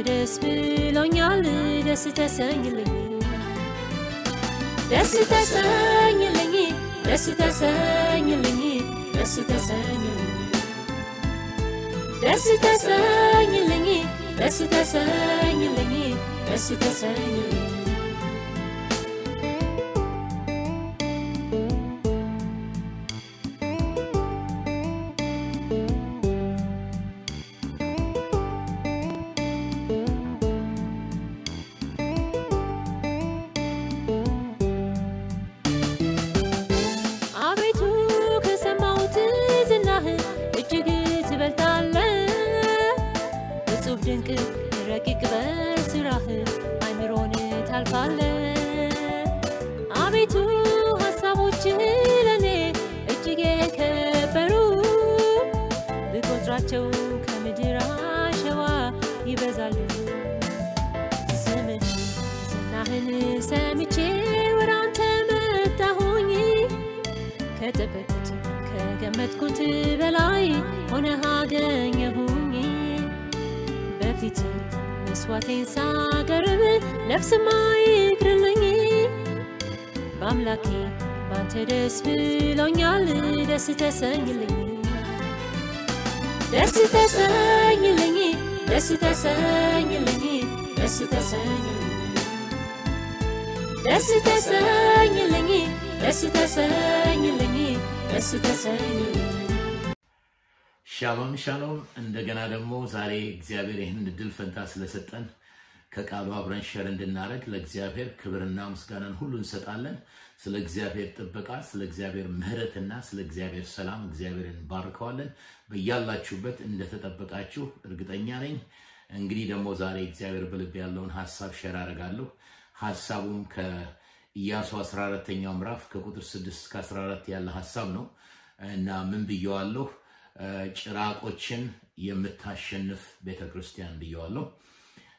ባንተ ደስ ብሎኛል ደስ ተሰኝልኝ ደስ ተሰኝልኝ ደስ ተሰኝልኝ ደስ ተሰኝልኝ ደስ ተሰኝልኝ ደስ ተሰኝልኝ ደስ ተሰኝልኝ አቤቱ ረቂቅ በስራህ አይምሮን ታልፋለህ። አቤቱ ሀሳቦች ለእኔ እጅግ የከበሩ። ብቆጥራቸው ከምድር አሸዋ ይበዛሉ። ስምህ ዝናህን ሰምቼ ወደ አንተ መጣሁኝ። ከጠበቁት ከገመትኩት በላይ ሆነህ አገኘሁኝ በፊት መስዋዕቴን ሳቀርብ ነፍስማ ይቅርልኝ በአምላኬ ባንተ ደስ ብሎኛል ደስ ተሰኝልኝ። ደስ ተሰኝልኝ ደስ ተሰኝልኝ ደስ ተሰኝልኝ። ደስ ተሰኝልኝ ደስ ተሰኝልኝ ደስ ተሰኝልኝ ሻሎም ሻሎም። እንደገና ደግሞ ዛሬ እግዚአብሔር ይህን እድል ፈንታ ስለሰጠን ከቃሉ አብረን share እንድናደርግ ለእግዚአብሔር ክብርና ምስጋናን ሁሉ እንሰጣለን። ስለ እግዚአብሔር ጥበቃ፣ ስለ እግዚአብሔር ምሕረትና ስለ እግዚአብሔር ሰላም እግዚአብሔርን እንባርከዋለን። በያላችሁበት እንደተጠበቃችሁ እርግጠኛ ነኝ። እንግዲህ ደግሞ ዛሬ እግዚአብሔር በልብ ያለውን ሀሳብ share አደርጋለሁ። ሀሳቡም ከኢያሱ 14ተኛው ምዕራፍ ከቁጥር 6 እስከ 14 ያለ ሀሳብ ነው እና ምን ብየዋለሁ? ጭራቆችን የምታሸንፍ ቤተ ክርስቲያን ብየዋለሁ።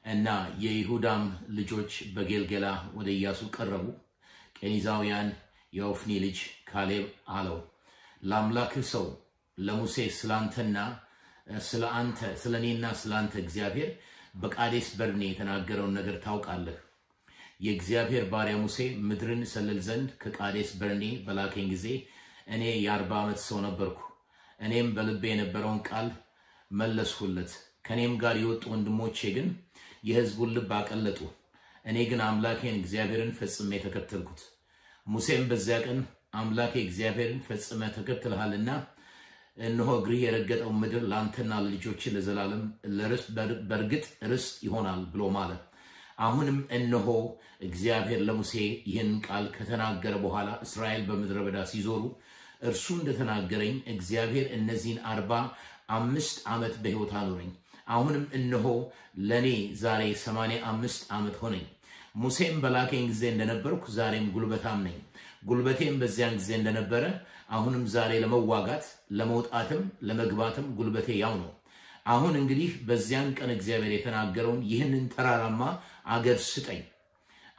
እና የይሁዳም ልጆች በጌልጌላ ወደ ኢያሱ ቀረቡ። ቄኒዛውያን የኦፍኒ ልጅ ካሌብ አለው፣ ለአምላክህ ሰው ለሙሴ ስላንተና ስለ አንተ ስለ እኔና ስለ አንተ እግዚአብሔር በቃዴስ በርኔ የተናገረውን ነገር ታውቃለህ። የእግዚአብሔር ባሪያ ሙሴ ምድርን ሰልል ዘንድ ከቃዴስ በርኔ በላከኝ ጊዜ እኔ የአርባ ዓመት ሰው ነበርኩ። እኔም በልቤ የነበረውን ቃል መለስሁለት። ከእኔም ጋር የወጡ ወንድሞቼ ግን የሕዝቡን ልብ አቀለጡ። እኔ ግን አምላኬን እግዚአብሔርን ፈጽሜ ተከተልኩት። ሙሴም በዚያ ቀን አምላኬ እግዚአብሔርን ፈጽመ ተከትልሃልና እነሆ እግርህ የረገጠው ምድር ለአንተና ለልጆች ለዘላለም በእርግጥ ርስት ይሆናል ብሎ ማለ። አሁንም እነሆ እግዚአብሔር ለሙሴ ይህን ቃል ከተናገረ በኋላ እስራኤል በምድረ በዳ ሲዞሩ እርሱ እንደተናገረኝ እግዚአብሔር እነዚህን አርባ አምስት ዓመት በሕይወት አኖረኝ። አሁንም እነሆ ለእኔ ዛሬ ሰማንያ አምስት ዓመት ሆነኝ። ሙሴም በላከኝ ጊዜ እንደነበርኩ ዛሬም ጉልበታም ነኝ። ጉልበቴም በዚያን ጊዜ እንደነበረ አሁንም ዛሬ ለመዋጋት ለመውጣትም ለመግባትም ጉልበቴ ያው ነው። አሁን እንግዲህ በዚያን ቀን እግዚአብሔር የተናገረውን ይህንን ተራራማ አገር ስጠኝ።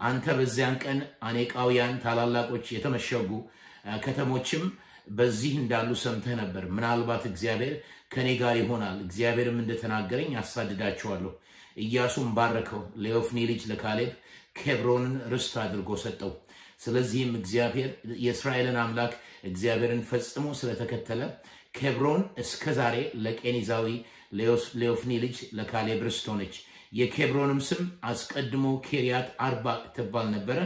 አንተ በዚያን ቀን አኔቃውያን ታላላቆች የተመሸጉ ከተሞችም በዚህ እንዳሉ ሰምተህ ነበር። ምናልባት እግዚአብሔር ከኔ ጋር ይሆናል፣ እግዚአብሔርም እንደተናገረኝ አሳድዳቸዋለሁ። ኢያሱም ባረከው፣ ለዮፍኒ ልጅ ለካሌብ ኬብሮንን ርስት አድርጎ ሰጠው። ስለዚህም እግዚአብሔር የእስራኤልን አምላክ እግዚአብሔርን ፈጽሞ ስለተከተለ ኬብሮን እስከ ዛሬ ለቄኔዛዊ ለዮፎኒ ልጅ ለካሌብ ርስት ሆነች። የኬብሮንም ስም አስቀድሞ ኬሪያት አርባቅ ትባል ነበረ።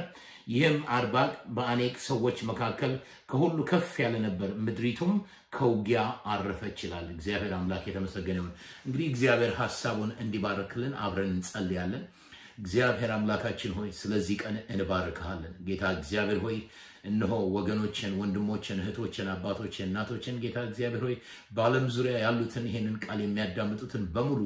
ይህም አርባቅ በአኔቅ ሰዎች መካከል ከሁሉ ከፍ ያለ ነበር። ምድሪቱም ከውጊያ አረፈች ይላል። እግዚአብሔር አምላክ የተመሰገነ ይሁን። እንግዲህ እግዚአብሔር ሀሳቡን እንዲባርክልን አብረን እንጸልያለን። እግዚአብሔር አምላካችን ሆይ ስለዚህ ቀን እንባርክሃለን። ጌታ እግዚአብሔር ሆይ እነሆ ወገኖችን፣ ወንድሞችን፣ እህቶችን፣ አባቶችን፣ እናቶችን ጌታ እግዚአብሔር ሆይ በዓለም ዙሪያ ያሉትን ይሄንን ቃል የሚያዳምጡትን በሙሉ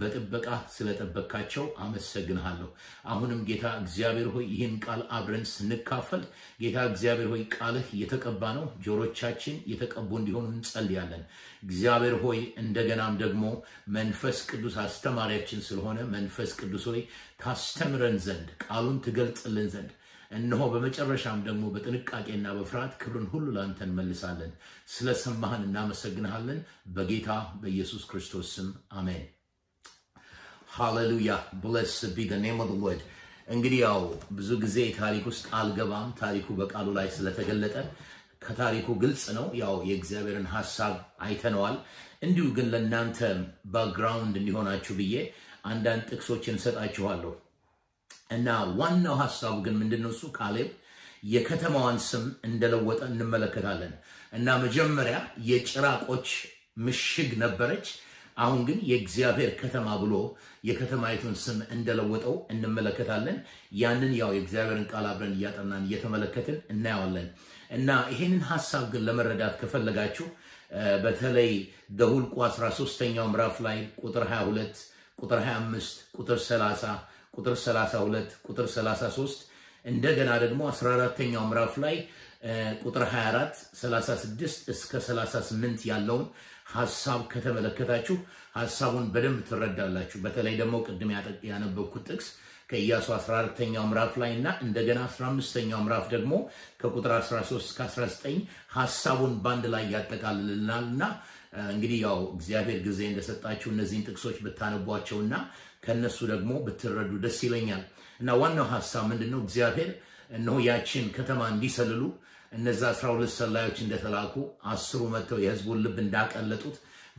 በጥበቃ ስለጠበቅካቸው አመሰግንሃለሁ። አሁንም ጌታ እግዚአብሔር ሆይ ይህን ቃል አብረን ስንካፈል ጌታ እግዚአብሔር ሆይ ቃልህ የተቀባ ነው፣ ጆሮቻችን የተቀቡ እንዲሆኑ እንጸልያለን። እግዚአብሔር ሆይ እንደገናም ደግሞ መንፈስ ቅዱስ አስተማሪያችን ስለሆነ መንፈስ ቅዱስ ሆይ ታስተምረን ዘንድ ቃሉን ትገልጽልን ዘንድ እነሆ በመጨረሻም ደግሞ በጥንቃቄና በፍርሃት ክብርን ሁሉ ለአንተ እንመልሳለን። ስለሰማህን እናመሰግንሃለን። በጌታ በኢየሱስ ክርስቶስ ስም አሜን። ሃሌሉያ blessed be name of Lord። እንግዲህ ያው ብዙ ጊዜ ታሪክ ውስጥ አልገባም። ታሪኩ በቃሉ ላይ ስለተገለጠ ከታሪኩ ግልጽ ነው። ያው የእግዚአብሔርን ሀሳብ አይተነዋል። እንዲሁ ግን ለእናንተ background እንዲሆናችሁ ብዬ አንዳንድ ጥቅሶችን እሰጣችኋለሁ እና ዋናው ሀሳቡ ግን ምንድነው? እሱ ካሌብ የከተማዋን ስም እንደለወጠ እንመለከታለን። እና መጀመሪያ የጭራቆች ምሽግ ነበረች። አሁን ግን የእግዚአብሔር ከተማ ብሎ የከተማይቱን ስም እንደለወጠው እንመለከታለን። ያንን ያው የእግዚአብሔርን ቃል አብረን እያጠናን እየተመለከትን እናየዋለን። እና ይሄንን ሀሳብ ግን ለመረዳት ከፈለጋችሁ በተለይ ደሁልቁ 13ኛው ምዕራፍ ላይ ቁጥር 22 ቁጥር 25 ቁጥር 30 ቁጥር 32 ቁጥር 33 እንደገና ደግሞ 14ኛው ምዕራፍ ላይ ቁጥር 24 36 እስከ 38 ያለውን ሀሳብ ከተመለከታችሁ ሀሳቡን በደንብ ትረዳላችሁ። በተለይ ደግሞ ቅድም ያነበብኩት ጥቅስ ከኢያሱ 14ኛው ምዕራፍ ላይ እና እንደገና 15ኛው ምዕራፍ ደግሞ ከቁጥር 13 እስከ 19 ሀሳቡን በአንድ ላይ ያጠቃልልናል እና እንግዲህ ያው እግዚአብሔር ጊዜ እንደሰጣችሁ እነዚህን ጥቅሶች ብታነቧቸውና ከነሱ ደግሞ ብትረዱ ደስ ይለኛል። እና ዋናው ሀሳብ ምንድን ነው? እግዚአብሔር እነሆ ያችን ከተማ እንዲሰልሉ እነዛ 12 ሰላዮች እንደተላኩ አስሩ መጥተው የህዝቡን ልብ እንዳቀለጡት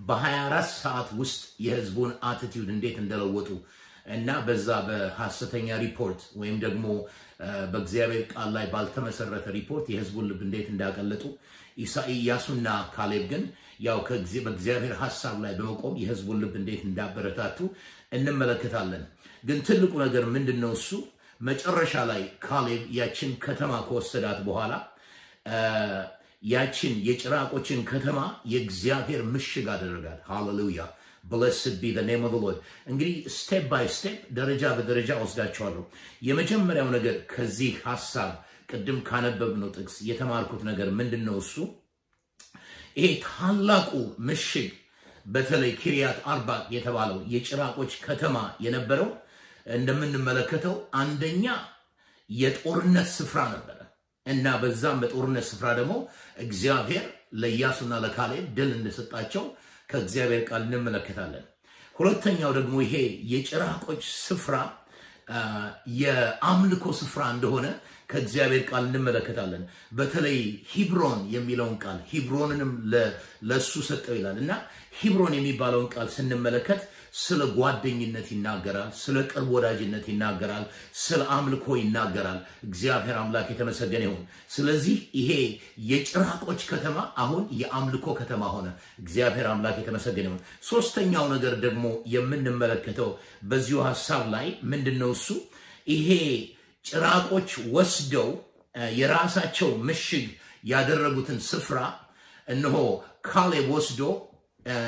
በ24 ሰዓት ውስጥ የህዝቡን አቲቲዩድ እንዴት እንደለወጡ እና በዛ በሐሰተኛ ሪፖርት ወይም ደግሞ በእግዚአብሔር ቃል ላይ ባልተመሰረተ ሪፖርት የህዝቡን ልብ እንዴት እንዳቀለጡ ኢያሱና ካሌብ ግን ያው በእግዚአብሔር ሀሳብ ላይ በመቆም የህዝቡን ልብ እንዴት እንዳበረታቱ እንመለከታለን። ግን ትልቁ ነገር ምንድን ነው? እሱ መጨረሻ ላይ ካሌብ ያችን ከተማ ከወሰዳት በኋላ ያችን የጭራቆችን ከተማ የእግዚአብሔር ምሽግ አደረጋት። ሃሌሉያ blessed be name of Lord። እንግዲህ step by step ደረጃ በደረጃ እወስዳችኋለሁ። የመጀመሪያው ነገር ከዚህ ሀሳብ ቅድም ካነበብነው ጥቅስ የተማርኩት ነገር ምንድን ነው? እሱ ይሄ ታላቁ ምሽግ በተለይ ኪሪያት አርባ የተባለው የጭራቆች ከተማ የነበረው እንደምንመለከተው አንደኛ የጦርነት ስፍራ ነበረ እና በዛም በጦርነት ስፍራ ደግሞ እግዚአብሔር ለኢያሱና ለካሌብ ድል እንደሰጣቸው ከእግዚአብሔር ቃል እንመለከታለን። ሁለተኛው ደግሞ ይሄ የጭራቆች ስፍራ የአምልኮ ስፍራ እንደሆነ ከእግዚአብሔር ቃል እንመለከታለን። በተለይ ሂብሮን የሚለውን ቃል ሂብሮንንም ለእሱ ሰጠው ይላል እና ሂብሮን የሚባለውን ቃል ስንመለከት ስለ ጓደኝነት ይናገራል፣ ስለ ቅርብ ወዳጅነት ይናገራል፣ ስለ አምልኮ ይናገራል። እግዚአብሔር አምላክ የተመሰገነ ይሁን። ስለዚህ ይሄ የጭራቆች ከተማ አሁን የአምልኮ ከተማ ሆነ። እግዚአብሔር አምላክ የተመሰገነ ይሁን። ሶስተኛው ነገር ደግሞ የምንመለከተው በዚሁ ሀሳብ ላይ ምንድን ነው እሱ ይሄ ጭራቆች ወስደው የራሳቸው ምሽግ ያደረጉትን ስፍራ እነሆ ካሌብ ወስዶ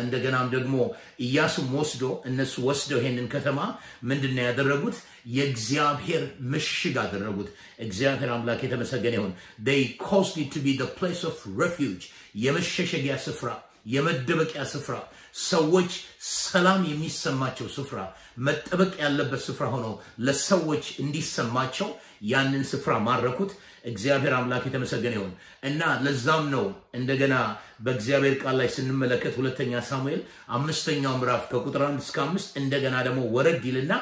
እንደገናም ደግሞ ኢያሱም ወስዶ እነሱ ወስደው ይሄንን ከተማ ምንድን ነው ያደረጉት? የእግዚአብሔር ምሽግ አደረጉት። እግዚአብሔር አምላክ የተመሰገነ ይሁን። it to be the place of refuge የመሸሸጊያ ስፍራ፣ የመደበቂያ ስፍራ፣ ሰዎች ሰላም የሚሰማቸው ስፍራ፣ መጠበቅ ያለበት ስፍራ ሆኖ ለሰዎች እንዲሰማቸው ያንን ስፍራ ማረኩት። እግዚአብሔር አምላክ የተመሰገነ ይሁን እና ለዛም ነው እንደገና በእግዚአብሔር ቃል ላይ ስንመለከት ሁለተኛ ሳሙኤል አምስተኛው ምዕራፍ ከቁጥር 1 እስከ 5 እንደገና ደግሞ ወረድ ይልና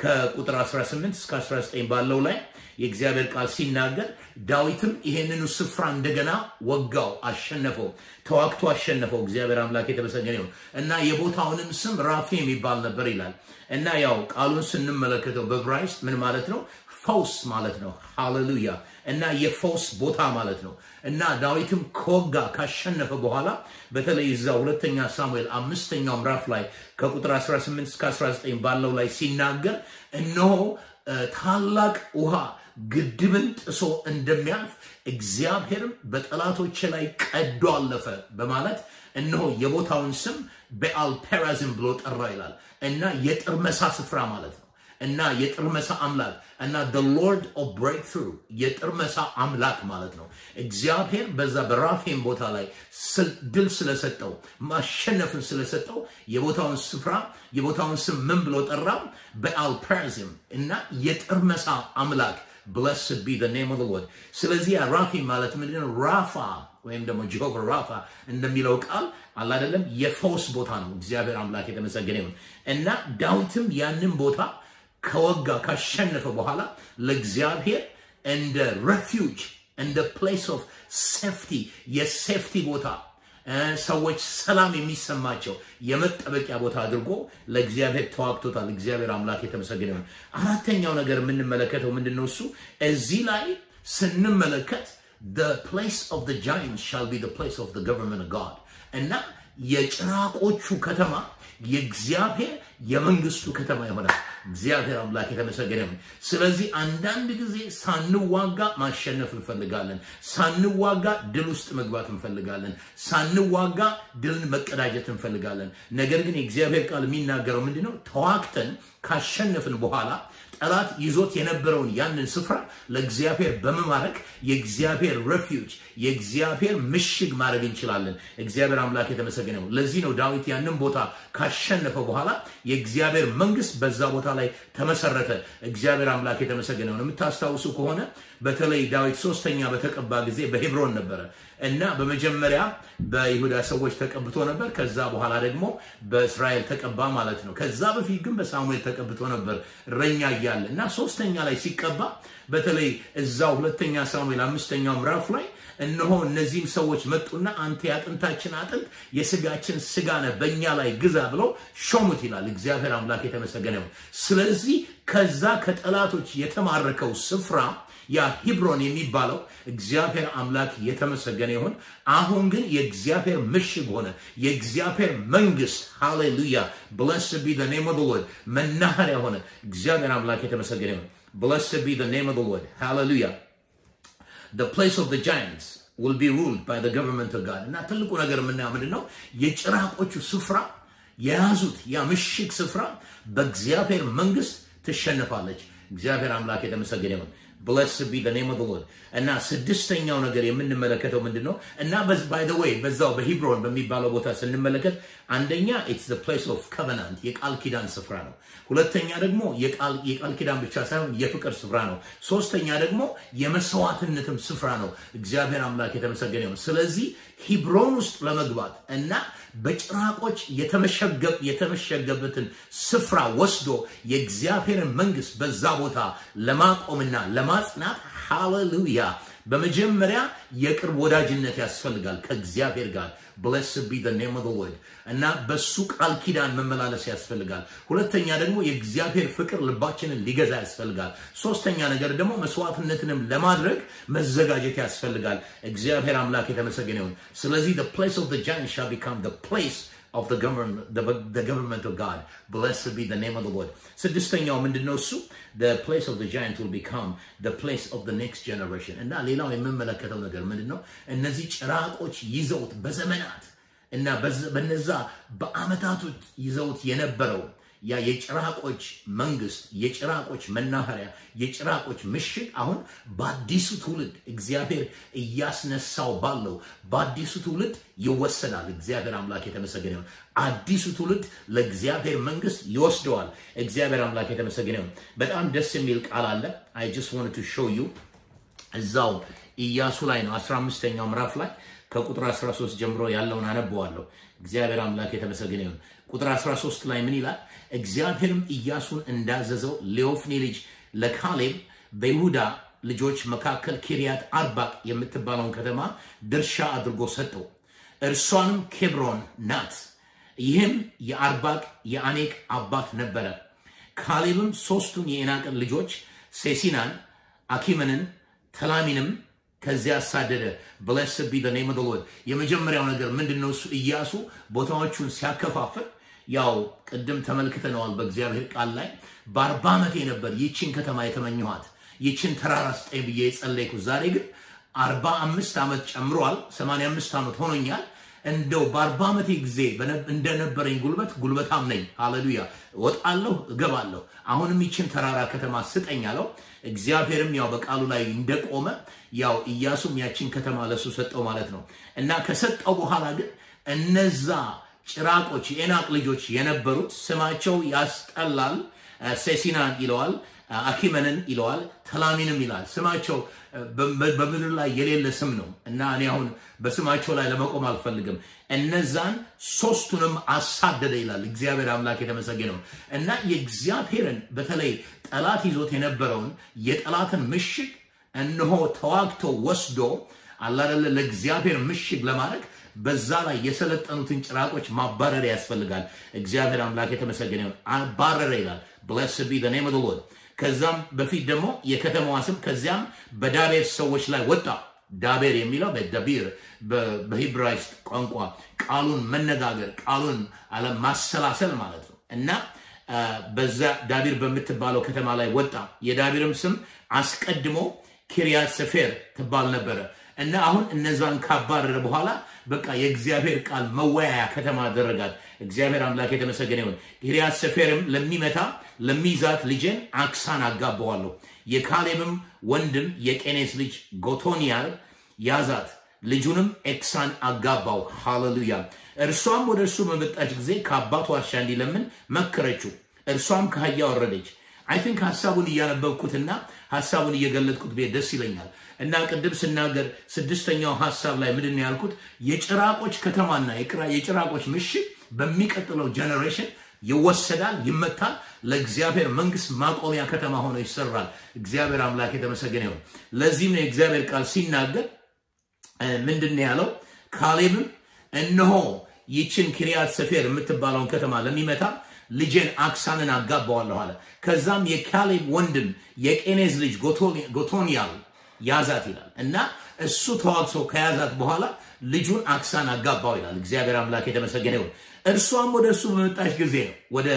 ከቁጥር 18 እስከ 19 ባለው ላይ የእግዚአብሔር ቃል ሲናገር ዳዊትም ይሄንኑ ስፍራ እንደገና ወጋው፣ አሸነፈው፣ ተዋግቶ አሸነፈው። እግዚአብሔር አምላክ የተመሰገነ ይሁን እና የቦታውንም ስም ራፊ የሚባል ነበር ይላል እና ያው ቃሉን ስንመለከተው በዕብራይስጥ ምን ማለት ነው? ፈውስ ማለት ነው። ሃሌሉያ እና የፈውስ ቦታ ማለት ነው። እና ዳዊትም ከወጋ ካሸነፈ በኋላ በተለይ እዛ ሁለተኛ ሳሙኤል አምስተኛው ምዕራፍ ላይ ከቁጥር 18 እስከ 19 ባለው ላይ ሲናገር እነሆ ታላቅ ውሃ ግድብን ጥሶ እንደሚያልፍ እግዚአብሔርም በጠላቶች ላይ ቀዶ አለፈ በማለት እነሆ የቦታውን ስም በአልፔራዝም ብሎ ጠራ ይላል እና የጥርመሳ ስፍራ ማለት ነው እና የጥርመሳ አምላክ እና the lord of breakthrough የጥርመሳ አምላክ ማለት ነው። እግዚአብሔር በዛ በራፌን ቦታ ላይ ድል ስለሰጠው ማሸነፍን ስለሰጠው የቦታውን ስፍራ የቦታውን ስም ምን ብሎ ጠራ በአልፐርዝም እና የጥርመሳ አምላክ blessed be the name of the Lord ስለዚህ ራፊ ማለት ምንድነው? ራፋ ወይም ደግሞ ጀሆቫ ራፋ እንደሚለው ቃል አላደለም የፈውስ ቦታ ነው። እግዚአብሔር አምላክ የተመሰገነ ይሁን። እና ዳዊትም ያንን ቦታ ከወጋ ካሸነፈ በኋላ ለእግዚአብሔር እንደ refuge እንደ place of safety የ safety ቦታ ሰዎች ሰላም የሚሰማቸው የመጠበቂያ ቦታ አድርጎ ለእግዚአብሔር ተዋግቶታል። እግዚአብሔር አምላክ የተመሰገነ ይሁን። አራተኛው ነገር የምንመለከተው ምንድን ነው? እሱ እዚህ ላይ ስንመለከት the place of the giants shall be the place of the government of God እና የጭራቆቹ ከተማ የእግዚአብሔር የመንግስቱ ከተማ ይሆናል። እግዚአብሔር አምላክ የተመሰገነ ይሁን። ስለዚህ አንዳንድ ጊዜ ሳንዋጋ ማሸነፍ እንፈልጋለን። ሳንዋጋ ድል ውስጥ መግባት እንፈልጋለን። ሳንዋጋ ድልን መቀዳጀት እንፈልጋለን። ነገር ግን የእግዚአብሔር ቃል የሚናገረው ምንድን ነው? ተዋግተን ካሸነፍን በኋላ ጠላት ይዞት የነበረውን ያንን ስፍራ ለእግዚአብሔር በመማረክ የእግዚአብሔር ሬፊውጅ የእግዚአብሔር ምሽግ ማድረግ እንችላለን። እግዚአብሔር አምላክ የተመሰገነ ነው። ለዚህ ነው ዳዊት ያንን ቦታ ካሸነፈ በኋላ የእግዚአብሔር መንግስት በዛ ቦታ ላይ ተመሰረተ። እግዚአብሔር አምላክ የተመሰገነ ነው። የምታስታውሱ ከሆነ በተለይ ዳዊት ሶስተኛ በተቀባ ጊዜ በሄብሮን ነበረ እና በመጀመሪያ በይሁዳ ሰዎች ተቀብቶ ነበር። ከዛ በኋላ ደግሞ በእስራኤል ተቀባ ማለት ነው። ከዛ በፊት ግን በሳሙኤል ተቀብቶ ነበር እረኛ እያለ እና ሶስተኛ ላይ ሲቀባ በተለይ እዛው ሁለተኛ ሳሙኤል አምስተኛው ምዕራፍ ላይ እነሆ እነዚህም ሰዎች መጡና አንተ የአጥንታችን አጥንት የስጋችን ስጋ ነህ፣ በእኛ ላይ ግዛ ብለው ሾሙት ይላል። እግዚአብሔር አምላክ የተመሰገነ ስለዚህ ከዛ ከጠላቶች የተማረከው ስፍራ ያ ሂብሮን የሚባለው እግዚአብሔር አምላክ የተመሰገነ ይሁን። አሁን ግን የእግዚአብሔር ምሽግ ሆነ። የእግዚአብሔር መንግስት ሃሌሉያ blessed be name Lord መናኸሪያ ሆነ። እግዚአብሔር አምላክ የተመሰገነ ይሁን። blessed be name Lord ሃሌሉያ the place of the giants will be ruled by the government of God እና ትልቁ ነገር የምናየው ምንድን ነው? የጭራቆቹ ስፍራ የያዙት ያ ምሽግ ስፍራ በእግዚአብሔር መንግስት ትሸነፋለች። እግዚአብሔር አምላክ የተመሰገነ ይሁን። blessed be name of Lord እና ስድስተኛው ነገር የምንመለከተው ምንድን ነው? እና by the way በዛው በሂብሮን በሚባለው ቦታ ስንመለከት አንደኛ it's place of covenant የቃል ኪዳን ስፍራ ነው። ሁለተኛ ደግሞ የቃል ኪዳን ብቻ ሳይሆን የፍቅር ስፍራ ነው። ሶስተኛ ደግሞ የመስዋዕትነትም ስፍራ ነው። እግዚአብሔር አምላክ የተመሰገነ ይሁን። ስለዚህ ሂብሮን ውስጥ ለመግባት እና በጭራቆች የተመሸገበትን ስፍራ ወስዶ የእግዚአብሔርን መንግስት በዛ ቦታ ለማቆምና ለማጽናት ሃሌሉያ! በመጀመሪያ የቅርብ ወዳጅነት ያስፈልጋል ከእግዚአብሔር ጋር blessed be name of Lord እና በሱ ቃል ኪዳን መመላለስ ያስፈልጋል። ሁለተኛ ደግሞ የእግዚአብሔር ፍቅር ልባችንን ሊገዛ ያስፈልጋል። ሶስተኛ ነገር ደግሞ መስዋዕትነትንም ለማድረግ መዘጋጀት ያስፈልጋል። እግዚአብሔር አምላክ የተመሰገነ ይሁን። ስለዚህ the place of the giant shall become the place of the government, the, the government of God. Blessed be the name of the Lord. ስድስተኛው ምንድን ነው እሱ? The place of the giant will become the place of the next generation. እና ሌላው የምመለከተው ነገር ምንድን ነው? እነዚህ ጭራቆች ይዘውት በዘመናት እና በነዛ በአመታቶች ይዘውት የነበረው ያ የጭራቆች መንግስት፣ የጭራቆች መናኸሪያ፣ የጭራቆች ምሽግ አሁን በአዲሱ ትውልድ እግዚአብሔር እያስነሳው ባለው በአዲሱ ትውልድ ይወሰዳል። እግዚአብሔር አምላክ የተመሰገነ ይሁን። አዲሱ ትውልድ ለእግዚአብሔር መንግስት ይወስደዋል። እግዚአብሔር አምላክ የተመሰገነ ይሁን። በጣም ደስ የሚል ቃል አለ። I just want to show you እዛው ኢያሱ ላይ ነው 15ኛው ምዕራፍ ላይ ከቁጥር 13 ጀምሮ ያለውን አነበዋለሁ። እግዚአብሔር አምላክ የተመሰገነ ይሁን። ቁጥር 13 ላይ ምን ይላል? እግዚአብሔርም ኢያሱን እንዳዘዘው ለዮፍኔ ልጅ ለካሌብ በይሁዳ ልጆች መካከል ኪርያት አርባቅ የምትባለውን ከተማ ድርሻ አድርጎ ሰጠው። እርሷንም ኬብሮን ናት። ይህም የአርባቅ የአኔቅ አባት ነበረ። ካሌብም ሶስቱን የኤናቅን ልጆች ሴሲናን፣ አኪመንን፣ ተላሚንም ከዚያ አሳደደ። blessed be የመጀመሪያው ነገር ምንድን ነው? እሱ ኢያሱ ቦታዎቹን ሲያከፋፍል ያው ቅድም ተመልክተነዋል በእግዚአብሔር ቃል ላይ በአርባ ዓመቴ ነበር ይቺን ከተማ የተመኘኋት ይችን ተራራ ስጠኝ ብዬ የጸለይኩት። ዛሬ ግን አርባ አምስት ዓመት ጨምሯል። ሰማንያ አምስት ዓመት ሆኖኛል። እንደው በአርባ ዓመቴ ጊዜ እንደነበረኝ ጉልበት ጉልበታም ነኝ። ሃሌሉያ እወጣለሁ፣ እገባለሁ። አሁንም ይችን ተራራ ከተማ ስጠኝ አለው። እግዚአብሔርም ያው በቃሉ ላይ እንደቆመ ያው ኢያሱም ያችን ከተማ ለሱ ሰጠው ማለት ነው እና ከሰጠው በኋላ ግን እነዛ ጭራቆች የኤናቅ ልጆች የነበሩት ስማቸው ያስጠላል። ሴሲናን ይለዋል፣ አኪመንን ይለዋል፣ ተላሚንም ይላል። ስማቸው በምድር ላይ የሌለ ስም ነው እና እኔ አሁን በስማቸው ላይ ለመቆም አልፈልግም። እነዛን ሶስቱንም አሳደደ ይላል። እግዚአብሔር አምላክ የተመሰገነው እና የእግዚአብሔርን በተለይ ጠላት ይዞት የነበረውን የጠላትን ምሽግ እነሆ ተዋግቶ ወስዶ አላደለ ለእግዚአብሔር ምሽግ ለማድረግ በዛ ላይ የሰለጠኑትን ጭራቆች ማባረር ያስፈልጋል። እግዚአብሔር አምላክ የተመሰገነ ይሁን። አባረረ ይላል። blessed be name of Lord። ከዛም በፊት ደግሞ የከተማዋ ስም ከዚያም በዳቤር ሰዎች ላይ ወጣ። ዳቤር የሚለው በደቢር በሂብራይስጥ ቋንቋ ቃሉን መነጋገር ቃሉን ማሰላሰል ማለት ነው እና በዛ ዳቢር በምትባለው ከተማ ላይ ወጣ። የዳቢርም ስም አስቀድሞ ኪርያት ሰፌር ትባል ነበረ እና አሁን እነዛን ካባረረ በኋላ በቃ የእግዚአብሔር ቃል መወያያ ከተማ አደረጋት። እግዚአብሔር አምላክ የተመሰገነ ይሁን። ኪርያት ሰፌርም ለሚመታ ለሚይዛት ልጄን አክሳን አጋባዋለሁ። የካሌብም ወንድም የቄኔስ ልጅ ጎቶንያል ያዛት፣ ልጁንም አክሳን አጋባው። ሃሌሉያ። እርሷም ወደ እርሱ በመጣች ጊዜ ከአባቱ ዋሻ እንዲለምን መከረችው። እርሷም ከአህያ ወረደች። I think ሀሳቡን እያነበብኩትና ሀሳቡን እየገለጥኩት ብሄድ ደስ ይለኛል እና ቅድም ስናገር ስድስተኛው ሀሳብ ላይ ምንድን ያልኩት? የጭራቆች ከተማና የጭራቆች ምሽግ በሚቀጥለው generation ይወሰዳል፣ ይመታል። ለእግዚአብሔር መንግስት ማቆሚያ ከተማ ሆኖ ይሰራል። እግዚአብሔር አምላክ የተመሰገነ ይሁን። ለዚህም ነው የእግዚአብሔር ቃል ሲናገር ምንድን ያለው? ካሌብም እነሆ ይችን ኪርያት ሰፌር የምትባለውን ከተማ ለሚመታ ልጄን አክሳንን አጋባዋለሁ አለ። ከዛም የካሌብ ወንድም የቄኔዝ ልጅ ጎቶንያል ያዛት ይላል እና እሱ ተዋግሶ ከያዛት በኋላ ልጁን አክሳን አጋባው ይላል። እግዚአብሔር አምላክ የተመሰገነ ይሁን። እርሷም ወደ እሱ በመጣች ጊዜ ወደ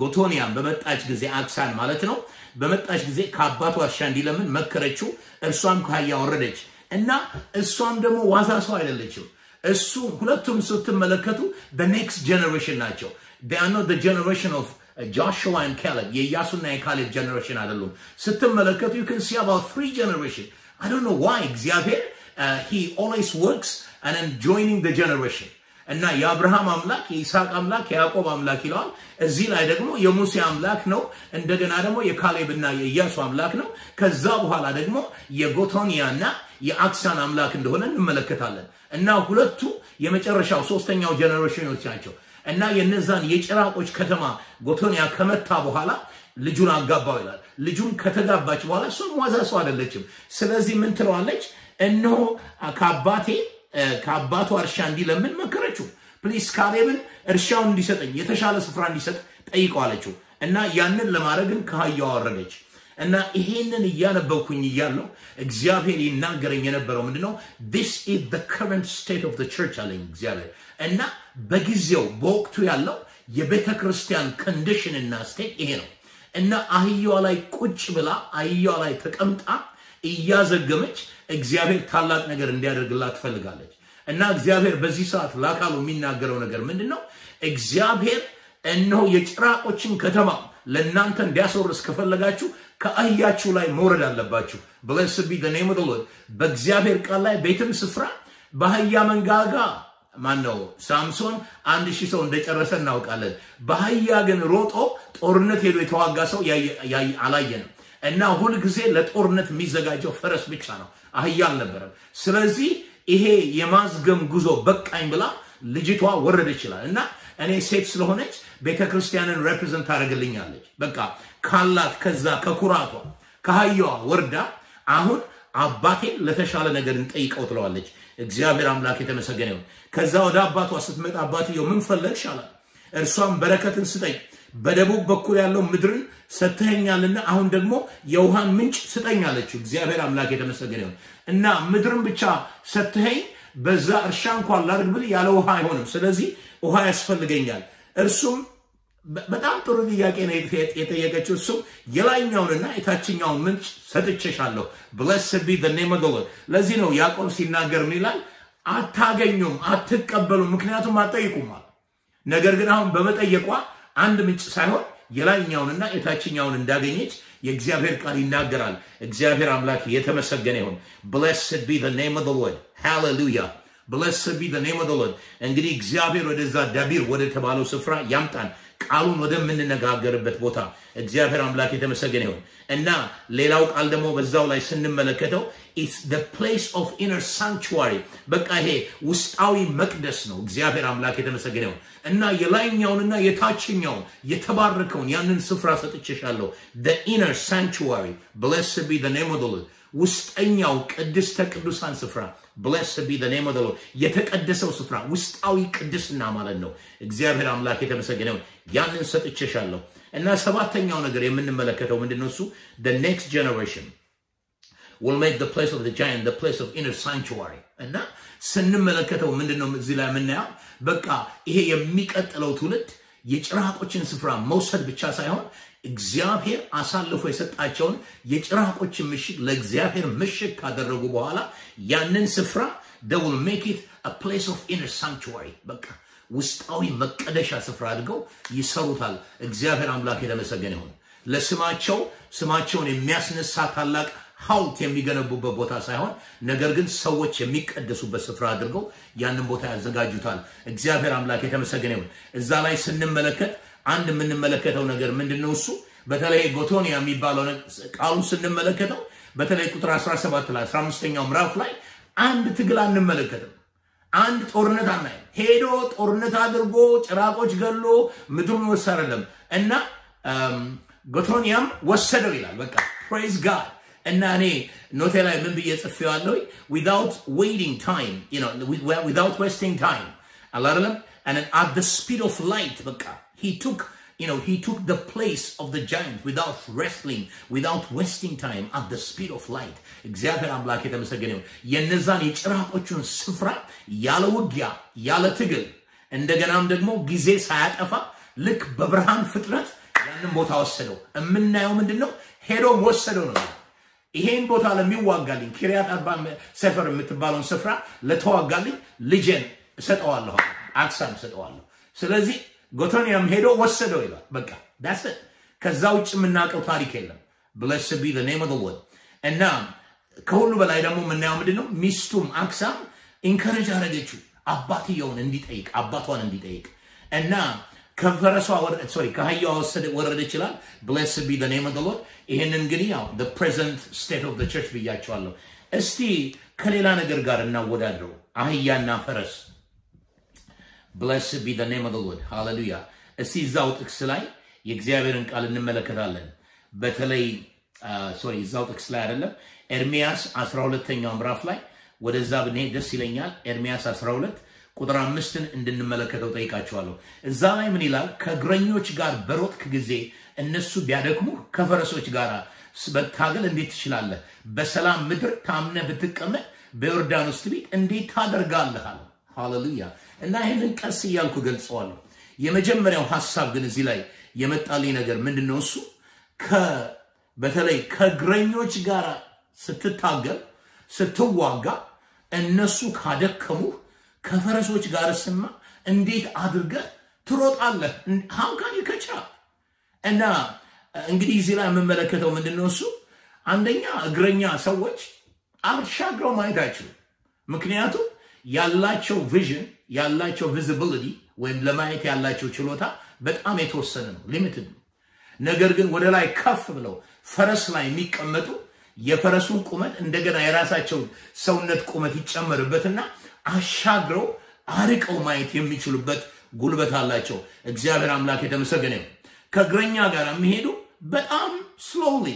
ጎቶንያም በመጣች ጊዜ አክሳን ማለት ነው። በመጣች ጊዜ ከአባቱ ዋሻ እንዲለምን መከረችው። እርሷም ከአህያ ወረደች እና እሷም ደግሞ ዋዛ ሰው አይደለችም። እሱ ሁለቱም ስትመለከቱ በ next generation ናቸው። generation of and ካሌብ የኢያሱና የካሌብ generation አይደሉም። ስትመለከቱ you can see about three generation I don't know why እግዚአብሔር always works and then joining the generation እና የአብርሃም አምላክ የይስሐቅ አምላክ የያዕቆብ አምላክ ይለዋል። እዚህ ላይ ደግሞ የሙሴ አምላክ ነው። እንደገና ደግሞ የካሌብና የኢያሱ አምላክ ነው። ከዛ በኋላ ደግሞ የጎቶንያና የአክሳን አምላክ እንደሆነ እንመለከታለን። እና ሁለቱ የመጨረሻው ሶስተኛው ጀኔሬሽኖች ናቸው። እና የነዛን የጭራቆች ከተማ ጎቶንያ ከመታ በኋላ ልጁን አጋባው ይላል። ልጁን ከተጋባች በኋላ እሷም ዋዛ ሰው አይደለችም። ስለዚህ ምን ትለዋለች? እነሆ ከአባቴ ከአባቱ እርሻ እንዲለምን መከረችው። please ካሌብን እርሻውን እንዲሰጠኝ የተሻለ ስፍራ እንዲሰጥ ጠይቀዋለችው እና ያንን ለማድረግን ከአህያዋ ወረደች እና ይሄንን እያነበብኩኝ እያለው እግዚአብሔር ይናገረኝ የነበረው ምንድነው? this is the current state of the church አለኝ እግዚአብሔር እና በጊዜው በወቅቱ ያለው የቤተ ክርስቲያን condition እና state ይሄ ነው እና አህያዋ ላይ ቁጭ ብላ አህያዋ ላይ ተቀምጣ እያዘገመች እግዚአብሔር ታላቅ ነገር እንዲያደርግላት ትፈልጋለች። እና እግዚአብሔር በዚህ ሰዓት ለአካሉ የሚናገረው ነገር ምንድን ነው? እግዚአብሔር እነሆ የጭራቆችን ከተማ ለእናንተ እንዲያስወርስ ከፈለጋችሁ ከአህያችሁ ላይ መውረድ አለባችሁ። blessed be name በእግዚአብሔር ቃል ላይ ቤትም ስፍራ በአህያ መንጋጋ ማን ነው ሳምሶን አንድ ሺህ ሰው እንደጨረሰ እናውቃለን። በአህያ ግን ሮጦ ጦርነት ሄዶ የተዋጋ ሰው አላየንም። እና ሁልጊዜ ለጦርነት የሚዘጋጀው ፈረስ ብቻ ነው፣ አህያ አልነበረም። ስለዚህ ይሄ የማዝገም ጉዞ በቃኝ ብላ ልጅቷ ወረድ ይችላል እና እኔ ሴት ስለሆነች ቤተ ክርስቲያንን ሬፕሬዘንት ታደርግልኛለች። በቃ ካላት ከዛ ከኩራቷ ከአህያዋ ወርዳ አሁን አባቴን ለተሻለ ነገር እንጠይቀው ትለዋለች። እግዚአብሔር አምላክ የተመሰገነ ይሁን። ከዛ ወደ አባቷ ስትመጣ አባትየው ምን ፈለግሽ አላት። እርሷም በረከትን ስጠኝ በደቡብ በኩል ያለው ምድርን ሰጥተኸኛልና አሁን ደግሞ የውሃን ምንጭ ስጠኝ አለችው። እግዚአብሔር አምላክ የተመሰገነ ይሁን እና ምድርን ብቻ ሰጥተኸኝ በዛ እርሻ እንኳን ላድርግ ብል ያለ ውሃ አይሆንም። ስለዚህ ውሃ ያስፈልገኛል። እርሱም በጣም ጥሩ ጥያቄ ነው የጠየቀችው። እሱ የላይኛውንና የታችኛውን ምንጭ ሰጥቼሻለሁ። blessed be name ለዚህ ነው ያዕቆብ ሲናገር ምን ይላል? አታገኙም፣ አትቀበሉም፣ ምክንያቱም አትጠይቁም አለ። ነገር ግን አሁን በመጠየቋ አንድ ምንጭ ሳይሆን የላይኛውንና የታችኛውን እንዳገኘች የእግዚአብሔር ቃል ይናገራል። እግዚአብሔር አምላክ የተመሰገነ ይሁን። blessed be name of Lord ሃሌሉያ። blessed be name of Lord። እንግዲህ እግዚአብሔር ወደዛ ዳቢር ወደ ተባለው ስፍራ ያምጣን። ቃሉን ወደምንነጋገርበት ቦታ እግዚአብሔር አምላክ የተመሰገነ ይሁን። እና ሌላው ቃል ደግሞ በዛው ላይ ስንመለከተው ኢትስ place of inner sanctuary በቃ ይሄ ውስጣዊ መቅደስ ነው። እግዚአብሔር አምላክ የተመሰገነ ይሁን። እና የላይኛውንና የታችኛውን የተባረከውን ያንን ስፍራ ሰጥቼሻለሁ። the name of the Lord. ውስጠኛው ቅድስተ ቅዱሳን ስፍራ the name of the Lord የተቀደሰው ስፍራ ውስጣዊ ቅድስና ማለት ነው። እግዚአብሔር አምላክ የተመሰገነ ይሁን። ያንን ሰጥቼሻለሁ እና ሰባተኛው ነገር የምንመለከተው ምንድነው? እሱ the next generation will make the place of the giant the place of inner sanctuary እና ስንመለከተው ምንድነው እዚህ ላይ የምናየው በቃ ይሄ የሚቀጥለው ትውልድ የጭራቆችን ስፍራ መውሰድ ብቻ ሳይሆን እግዚአብሔር አሳልፎ የሰጣቸውን የጭራቆችን ምሽግ ለእግዚአብሔር ምሽግ ካደረጉ በኋላ ያንን ስፍራ make it a place of inner sanctuary በቃ ውስጣዊ መቀደሻ ስፍራ አድርገው ይሰሩታል። እግዚአብሔር አምላክ የተመሰገነ ይሁን። ለስማቸው ስማቸውን የሚያስነሳ ታላቅ ሐውልት የሚገነቡበት ቦታ ሳይሆን ነገር ግን ሰዎች የሚቀደሱበት ስፍራ አድርገው ያንን ቦታ ያዘጋጁታል። እግዚአብሔር አምላክ የተመሰገነ ይሁን። እዛ ላይ ስንመለከት አንድ የምንመለከተው ነገር ምንድን ነው? እሱ በተለይ ጎቶኒያ የሚባለው ቃሉን ስንመለከተው በተለይ ቁጥር 17 ላይ 15ኛው ምዕራፍ ላይ አንድ ትግል አንመለከትም። አንድ ጦርነት አናይም። ሄዶ ጦርነት አድርጎ ጭራቆች ገሎ ምድሩን ወስዶ አይደለም እና ጎቶኒያም ወሰደው ይላል። በቃ praise God እና እኔ note ኤ ላይ ምን ብዬ ጽፌዋለሁ? without waiting time without wasting time at the speed of light በቃ he took you know he took the place of the giant without wrestling without wasting time at the speed of light. እግዚአብሔር አምላክ የተመሰገነ ይሁን የነዛን የጭራቆቹን ስፍራ ያለ ውጊያ ያለ ትግል እንደገናም ደግሞ ጊዜ ሳያጠፋ ልክ በብርሃን ፍጥነት ያንን ቦታ ወሰደው የምናየው ምንድን ነው ሄዶም ወሰደው ነው ይሄን ቦታ ለሚዋጋልኝ ኪርያት አርባ ሰፈር የምትባለውን ስፍራ ለተዋጋልኝ ልጄን እሰጠዋለሁ አክሳም እሰጠዋለሁ ስለዚህ ጎቶኒያም ሄዶ ወሰደው ይላል። በቃ that's ከዛ ውጭ የምናውቀው ታሪክ የለም። blessed be name Lord እና ከሁሉ በላይ ደግሞ የምናየው ምንድን ነው ሚስቱም አክሳም encourage አደረገችው። አባትየውን እንዲጠይቅ አባቷን እንዲጠይቅ። እና ከፈረሷ sorry ከአህያዋ ወረደች ይላል blessed be name Lord ይህን እንግዲህ ያው present state of church ብያቸዋለሁ። እስቲ ከሌላ ነገር ጋር እናወዳድረው። አህያና ፈረስ blessed be name of Lord ሃሌሉያ እስቲ እዛው ጥቅስ ላይ የእግዚአብሔርን ቃል እንመለከታለን። በተለይ sorry እዛው ጥቅስ ላይ አይደለም። ኤርሚያስ 12ተኛው ምዕራፍ ላይ ወደዛ ብንሄድ ደስ ይለኛል። ኤርሚያስ 12 ቁጥር አምስትን እንድንመለከተው ጠይቃቸዋለሁ እዛ ላይ ምን ይላል? ከእግረኞች ጋር በሮጥክ ጊዜ እነሱ ቢያደክሙ ከፈረሶች ጋር መታገል እንዴት ትችላለህ? በሰላም ምድር ታምነ ብትቀመጥ በዮርዳኖስ ትቢት እንዴት ታደርጋለህ? ሃሌሉያ እና ይህንን ቀስ እያልኩ ገልጸዋለሁ። የመጀመሪያው ሀሳብ ግን እዚህ ላይ የመጣልኝ ነገር ምንድን ነው እሱ በተለይ ከእግረኞች ጋር ስትታገል ስትዋጋ እነሱ ካደከሙ ከፈረሶች ጋር ስማ እንዴት አድርገህ ትሮጣለህ? how can you catch up እና እንግዲህ እዚህ ላይ የምመለከተው ምንድን ነው እሱ አንደኛ እግረኛ ሰዎች አሻግረው ማየት አይችሉም። ምክንያቱም ያላቸው vision ያላቸው visibility ወይም ለማየት ያላቸው ችሎታ በጣም የተወሰነ ነው limited ነው። ነገር ግን ወደ ላይ ከፍ ብለው ፈረስ ላይ የሚቀመጡ የፈረሱን ቁመት እንደገና የራሳቸውን ሰውነት ቁመት ይጨመርበትና አሻግረው አርቀው ማየት የሚችሉበት ጉልበት አላቸው። እግዚአብሔር አምላክ የተመሰገነ ከእግረኛ ጋር የሚሄዱ በጣም slowly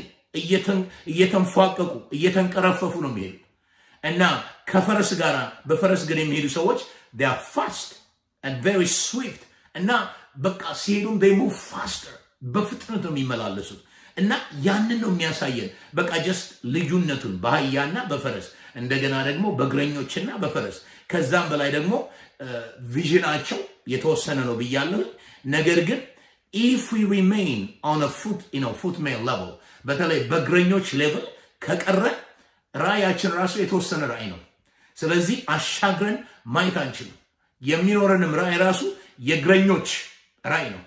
እየተንፏቀቁ እየተንቀረፈፉ ነው የሚሄዱ እና ከፈረስ ጋር በፈረስ ግን የሚሄዱ ሰዎች fast very swift እና በቃ ሲሄዱም move faster በፍጥነት ነው የሚመላለሱት። እና ያንን ነው የሚያሳየን። በቃ just ልዩነቱን በአህያና በፈረስ እንደገና ደግሞ በእግረኞችና በፈረስ። ከዛም በላይ ደግሞ vision ኣቸው የተወሰነ ነው ብያለሁ ነገር ግን if we remain on foot foot level በተለይ በእግረኞች level ከቀረ ራእያችን ራሱ የተወሰነ ራእይ ነው። ስለዚህ አሻግረን ማየት አንችልም። የሚኖረንም ራእይ ራሱ የእግረኞች ራእይ ነው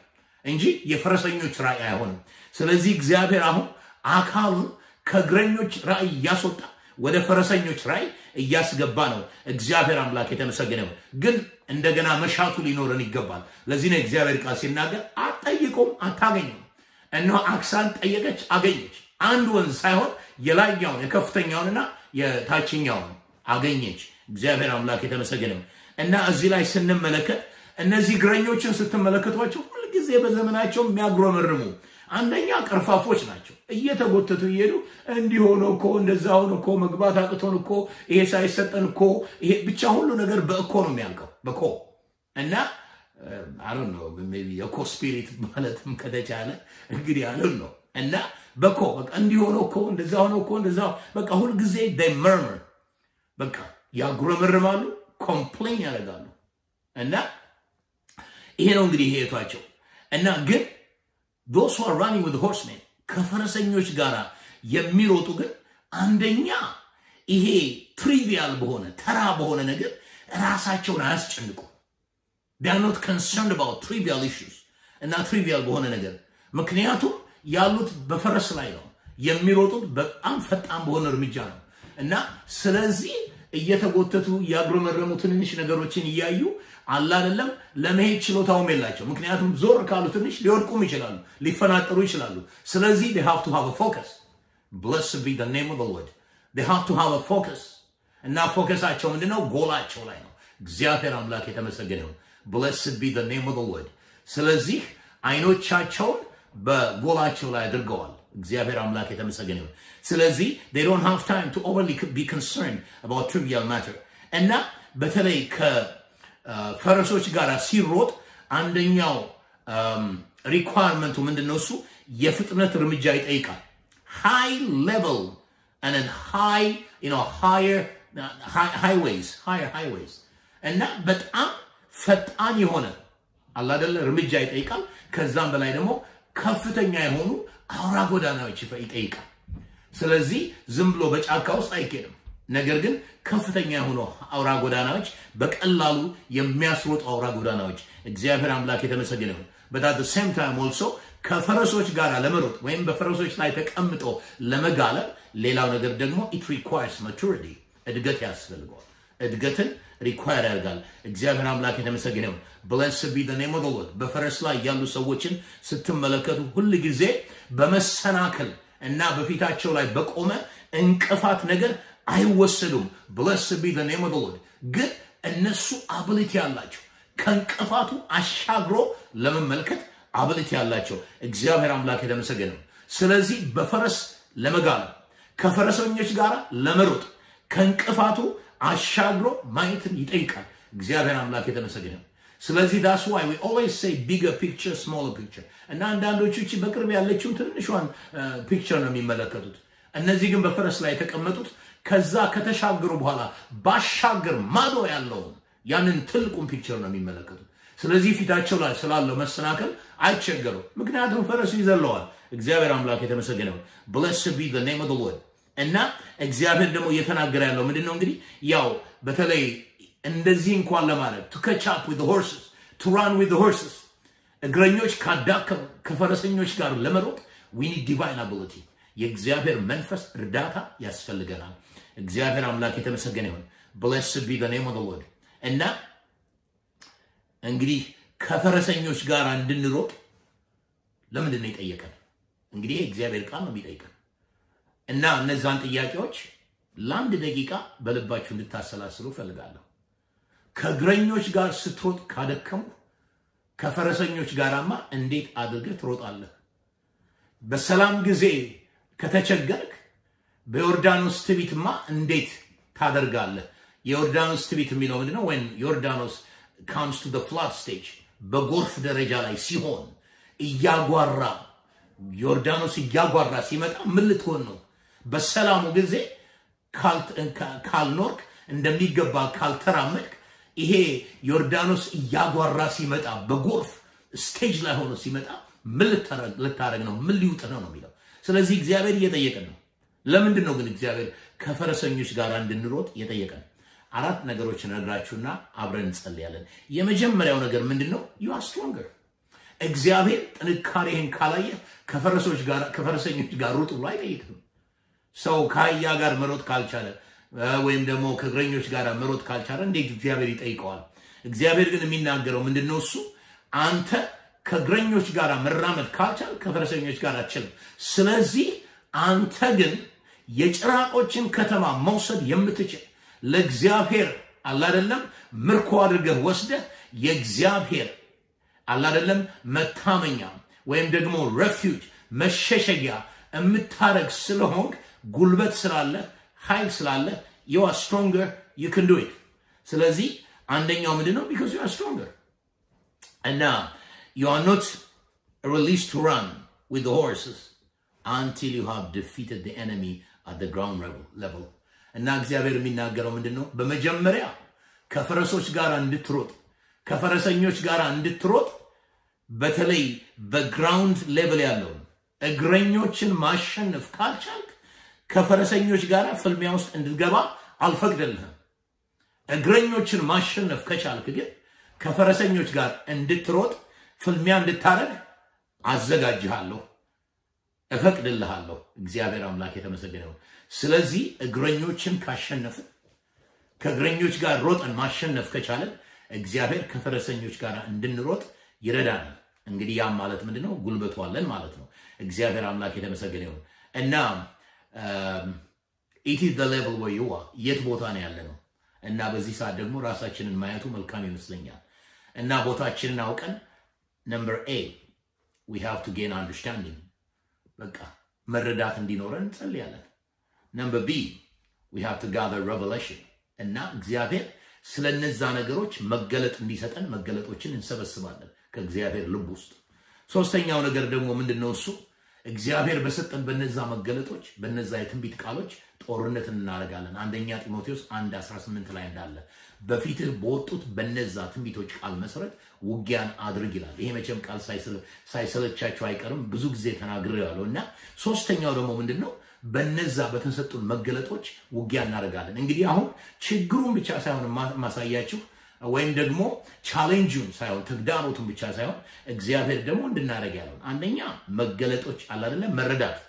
እንጂ የፈረሰኞች ራእይ አይሆንም። ስለዚህ እግዚአብሔር አሁን አካሉን ከእግረኞች ራእይ እያስወጣ ወደ ፈረሰኞች ራእይ እያስገባ ነው። እግዚአብሔር አምላክ የተመሰገነ ይሁን። ግን እንደገና መሻቱ ሊኖረን ይገባል። ለዚህ ነው እግዚአብሔር ቃል ሲናገር አትጠይቁም አታገኙም። እነሆ አክሳን ጠየቀች አገኘች። አንድ ወንዝ ሳይሆን የላይኛውን የከፍተኛውንና የታችኛውን አገኘች። እግዚአብሔር አምላክ የተመሰገነ ይሁን እና እዚህ ላይ ስንመለከት እነዚህ እግረኞችን ስትመለከቷቸው ሁልጊዜ በዘመናቸው የሚያጉረመርሙ አንደኛ ቀርፋፎች ናቸው። እየተጎተቱ እየሄዱ እንዲህ ሆኖ እኮ እንደዛ ሆኖ እኮ መግባት አቅቶን እኮ ይሄ ሳይሰጠን እኮ ይሄ ብቻ ሁሉ ነገር በእኮ ነው የሚያልቀው በኮ እና አሉን ነው የኮ ስፒሪት ማለትም ከተቻለ እንግዲህ አሉን ነው እና በኮ በቃ እንዲህ ሆኖ እኮ እንደዛ ሆኖ እኮ እንደዛ በቃ ሁልጊዜ murmur በቃ ያጉረመርማሉ፣ complain ያደርጋሉ። እና ይሄ ነው እንግዲህ ህይወታቸው። እና ግን those are running with horsemen ከፈረሰኞች ጋር የሚሮጡ ግን አንደኛ ይሄ trivial በሆነ ተራ በሆነ ነገር ራሳቸውን አያስጨንቁ። they're not concerned about trivial issues እና trivial በሆነ ነገር። ምክንያቱም ያሉት በፈረስ ላይ ነው የሚሮጡት በጣም ፈጣን በሆነ እርምጃ ነው እና ስለዚህ እየተጎተቱ እያጉረመረሙ ትንንሽ ነገሮችን እያዩ አይደለም ለመሄድ ችሎታውም የላቸው። ምክንያቱም ዞር ካሉ ትንሽ ሊወድቁም ይችላሉ፣ ሊፈናጠሩ ይችላሉ። ስለዚህ they have to have a focus blessed be the name of the Lord they have እና ፎከሳቸው ምንድነው? ጎላቸው ላይ ነው። እግዚአብሔር አምላክ የተመሰገነ ይሁን። blessed be the name of ስለዚህ አይኖቻቸውን በጎላቸው ላይ አድርገዋል። እግዚአብሔር አምላክ የተመሰገነ ይሁን። ስለዚህ they don't have time to overly be concerned about trivial matter እና በተለይ ከፈረሶች ጋር ሲሮጥ አንደኛው requirement ኡ ምንድን ነው? እሱ የፍጥነት እርምጃ ይጠይቃል። high level and high you know higher highways higher highways እና በጣም ፈጣን የሆነ አለ አይደለ እርምጃ ይጠይቃል። ከዛም በላይ ደግሞ ከፍተኛ የሆኑ አውራ ጎዳናዎች ይጠይቃል። ስለዚህ ዝም ብሎ በጫካ ውስጥ አይኬድም። ነገር ግን ከፍተኛ የሆኑ አውራ ጎዳናዎች፣ በቀላሉ የሚያስሮጡ አውራ ጎዳናዎች እግዚአብሔር አምላክ የተመሰገነ ይሁን። but at same time also ከፈረሶች ጋር ለመሮጥ ወይም በፈረሶች ላይ ተቀምጦ ለመጋለብ ሌላው ነገር ደግሞ it requires maturity እድገት ያስፈልገዋል። እድገትን require ያደርጋል። እግዚአብሔር አምላክ የተመሰገነ ይሁን። blessed be name of Lord። በፈረስ ላይ ያሉ ሰዎችን ስትመለከቱ ሁል ጊዜ በመሰናከል እና በፊታቸው ላይ በቆመ እንቅፋት ነገር አይወሰዱም። blessed be name of Lord። ግን እነሱ ability ያላቸው ከእንቅፋቱ አሻግሮ ለመመልከት ability ያላቸው እግዚአብሔር አምላክ የተመሰገነ ስለዚህ በፈረስ ለመጋለብ ከፈረሰኞች ጋር ለመሮጥ ከእንቅፋቱ አሻግሮ ማየትን ይጠይቃል። እግዚአብሔር አምላክ የተመሰገነ ስለዚህ that's why always say bigger picture smaller picture እና አንዳንዶቹ እቺ በቅርብ ያለችውን ትንሿን picture ነው የሚመለከቱት። እነዚህ ግን በፈረስ ላይ የተቀመጡት ከዛ ከተሻገሩ በኋላ ባሻገር ማዶ ያለውን ያንን ትልቁን picture ነው የሚመለከቱት። ስለዚህ ፊታቸው ላይ ስላለው መሰናከል አይቸገሩ፣ ምክንያቱም ፈረሱ ይዘለዋል። እግዚአብሔር አምላክ የተመሰገነ ይሁን። be name of Lord እና እግዚአብሔር ደግሞ እየተናገረ ያለው ምንድን ነው እንግዲህ ያው በተለይ እንደዚህ እንኳን ለማድረግ to catch up with horses to run with horses እግረኞች ካዳከሙ ከፈረሰኞች ጋር ለመሮጥ we need divine ability የእግዚአብሔር መንፈስ እርዳታ ያስፈልገናል። እግዚአብሔር አምላክ የተመሰገነ ይሁን። blessed be name of Lord እና እንግዲህ ከፈረሰኞች ጋር እንድንሮጥ ለምንድን ነው የጠየቀን? እንግዲህ እግዚአብሔር ቃል ነው የሚጠይቀን እና እነዛን ጥያቄዎች ለአንድ ደቂቃ በልባችሁ እንድታሰላስሉ እፈልጋለሁ። ከእግረኞች ጋር ስትሮጥ ካደከሙ ከፈረሰኞች ጋራማ እንዴት አድርገህ ትሮጣለህ? በሰላም ጊዜ ከተቸገርክ በዮርዳኖስ ትቢትማ እንዴት ታደርጋለህ? የዮርዳኖስ ትቢት የሚለው ምንድነው? ወይም ዮርዳኖስ comes to flood stage በጎርፍ ደረጃ ላይ ሲሆን እያጓራ ዮርዳኖስ እያጓራ ሲመጣ ምን ልትሆን ነው? በሰላሙ ጊዜ ካልኖርክ እንደሚገባ ካልተራመድክ ይሄ ዮርዳኖስ እያጓራ ሲመጣ በጎርፍ stage ላይ ሆኖ ሲመጣ ምን ልታረግ ነው? ምን ሊውጥህ ነው ነው የሚለው። ስለዚህ እግዚአብሔር እየጠየቀን ነው። ለምንድን ነው ግን እግዚአብሔር ከፈረሰኞች ጋር እንድንሮጥ የጠየቀን? አራት ነገሮች ነግራችሁና አብረን እንጸልያለን። የመጀመሪያው ነገር ምንድን ነው? you are stronger እግዚአብሔር ጥንካሬህን ካላየ ከፈረሰኞች ጋር ሩጥ ብሎ አይጠይቅም። ሰው ከአህያ ጋር መሮጥ ካልቻለ ወይም ደግሞ ከእግረኞች ጋር መሮጥ ካልቻለ እንዴት እግዚአብሔር ይጠይቀዋል? እግዚአብሔር ግን የሚናገረው ምንድን ነው? እሱ አንተ ከእግረኞች ጋር መራመድ ካልቻል ከፈረሰኞች ጋር አትችልም። ስለዚህ አንተ ግን የጭራቆችን ከተማ መውሰድ የምትችል ለእግዚአብሔር አላደለም ምርኮ አድርገህ ወስደህ የእግዚአብሔር አላደለም መታመኛ ወይም ደግሞ ረፊውጅ መሸሸጊያ የምታደረግ ስለሆንክ ጉልበት ስላለ ኃይል ስላለ you are stronger you can do it። ስለዚህ አንደኛው ምንድን ነው? because you are stronger እና you are not released to run with the horses until you have defeated the enemy at the ground level እና እግዚአብሔር የሚናገረው ምንድን ነው? በመጀመሪያ ከፈረሶች ጋር እንድትሮጥ ከፈረሰኞች ጋር እንድትሮጥ በተለይ በ ground level ያለውን እግረኞችን ማሸነፍ ካልቻልክ ከፈረሰኞች ጋር ፍልሚያ ውስጥ እንድትገባ አልፈቅድልህም። እግረኞችን ማሸነፍ ከቻልክ ግን ከፈረሰኞች ጋር እንድትሮጥ ፍልሚያ እንድታረግ አዘጋጅሃለሁ፣ እፈቅድልሃለሁ። እግዚአብሔር አምላክ የተመሰገነ ስለዚህ እግረኞችን ካሸነፍን ከእግረኞች ጋር ሮጠን ማሸነፍ ከቻለን እግዚአብሔር ከፈረሰኞች ጋር እንድንሮጥ ይረዳናል። እንግዲህ ያም ማለት ምንድን ነው? ጉልበቱ አለን ማለት ነው። እግዚአብሔር አምላክ የተመሰገነ ይሁን እና it is the level where you are የት ቦታ ነው ያለ ነው እና በዚህ ሰዓት ደግሞ ራሳችንን ማየቱ መልካም ይመስለኛል እና ቦታችንን አውቀን number A we have to gain understanding በቃ መረዳት እንዲኖረን እንጸልያለን። number B we have to gather revelation እና እግዚአብሔር ስለነዛ ነገሮች መገለጥ እንዲሰጠን መገለጦችን እንሰበስባለን ከእግዚአብሔር ልብ ውስጥ። ሶስተኛው ነገር ደግሞ ምንድን ነው? እሱ እግዚአብሔር በሰጠን በነዛ መገለጦች በነዛ የትንቢት ቃሎች ጦርነትን እናደርጋለን። አንደኛ ጢሞቴዎስ 1 18 ላይ እንዳለ በፊትህ በወጡት በነዛ ትንቢቶች ቃል መሰረት ውጊያን አድርግ ይላል። ይሄ መቼም ቃል ሳይሰለቻቸው አይቀርም፣ ብዙ ጊዜ ተናግሬዋለሁ። እና ሶስተኛው ደግሞ ምንድን ነው? በነዛ በተሰጡን መገለጦች ውጊያ እናደርጋለን። እንግዲህ አሁን ችግሩን ብቻ ሳይሆን ማሳያችሁ ወይም ደግሞ challenge ኡን ሳይሆን ተግዳሮቱን ብቻ ሳይሆን እግዚአብሔር ደግሞ እንድናደርግ ያለውን አንደኛ መገለጦች አላደለ መረዳት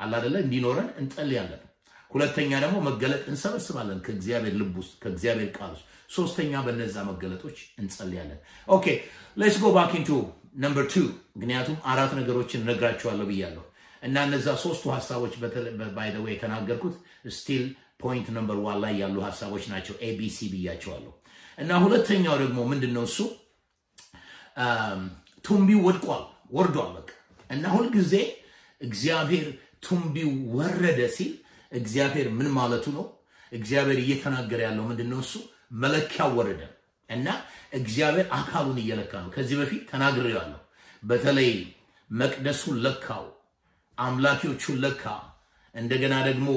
አላደለ እንዲኖረን እንጸልያለን። ሁለተኛ ደግሞ መገለጥ እንሰበስባለን ከእግዚአብሔር ልብ ውስጥ ከእግዚአብሔር ቃል ውስጥ። ሶስተኛ በነዛ መገለጦች እንጸልያለን። okay let's go back into number two። ምክንያቱም አራት ነገሮችን እነግራችኋለሁ ብያለሁ እና እነዛ ሶስቱ ሀሳቦች by the way የተናገርኩት still point number one ላይ ያሉ ሀሳቦች ናቸው። ABC ብያቸዋለሁ። እና ሁለተኛው ደግሞ ምንድን ነው እሱ ቱምቢው ወድቋል ወርዷል በቃ እና ሁልጊዜ እግዚአብሔር ቱምቢው ወረደ ሲል እግዚአብሔር ምን ማለቱ ነው? እግዚአብሔር እየተናገረ ያለው ምንድን ነው? እሱ መለኪያው ወረደ እና እግዚአብሔር አካሉን እየለካ ነው። ከዚህ በፊት ተናግሬዋለሁ። በተለይ መቅደሱን ለካው፣ አምላኪዎቹን ለካ፣ እንደገና ደግሞ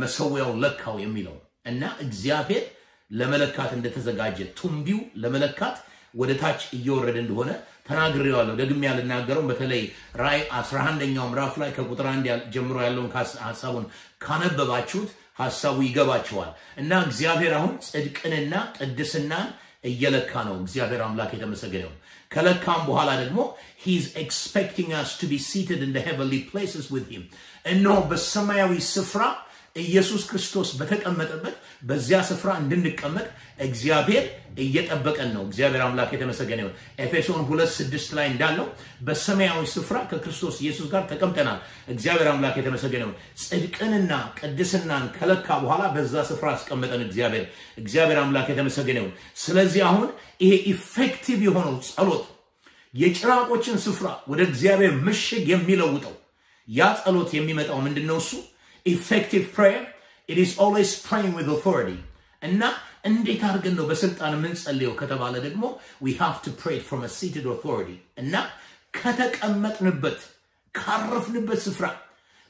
መሰዊያውን ለካው የሚለው እና እግዚአብሔር ለመለካት እንደተዘጋጀ ቱምቢው ለመለካት ወደ ታች እየወረደ እንደሆነ ተናግሬዋለሁ። ደግሜ ያልናገረውም በተለይ ራእይ 11ኛው ምዕራፍ ላይ ከቁጥር አንድ ጀምሮ ያለውን ሀሳቡን ካነበባችሁት ሀሳቡ ይገባቸዋል። እና እግዚአብሔር አሁን ጽድቅንና ቅድስናን እየለካ ነው። እግዚአብሔር አምላክ የተመሰገነው ከለካም በኋላ ደግሞ He's expecting us to be seated in heavenly places with him እነሆ በሰማያዊ ስፍራ ኢየሱስ ክርስቶስ በተቀመጠበት በዚያ ስፍራ እንድንቀመጥ እግዚአብሔር እየጠበቀን ነው። እግዚአብሔር አምላክ የተመሰገነ ይሁን። ኤፌሶን ሁለት ስድስት ላይ እንዳለው በሰማያዊ ስፍራ ከክርስቶስ ኢየሱስ ጋር ተቀምጠናል። እግዚአብሔር አምላክ የተመሰገነ ይሁን። ጽድቅንና ቅድስናን ከለካ በኋላ በዛ ስፍራ አስቀመጠን እግዚአብሔር። እግዚአብሔር አምላክ የተመሰገነ ይሁን። ስለዚህ አሁን ይሄ effective የሆነው ጸሎት የጭራቆችን ስፍራ ወደ እግዚአብሔር ምሽግ የሚለውጠው ያ ጸሎት የሚመጣው ምንድን ነው? እሱ effective prayer it is always praying with authority እና እንዴት አድርገን ነው በስልጣን የምንጸልየው ከተባለ ደግሞ we have to pray from a seated authority እና ከተቀመጥንበት ካረፍንበት ስፍራ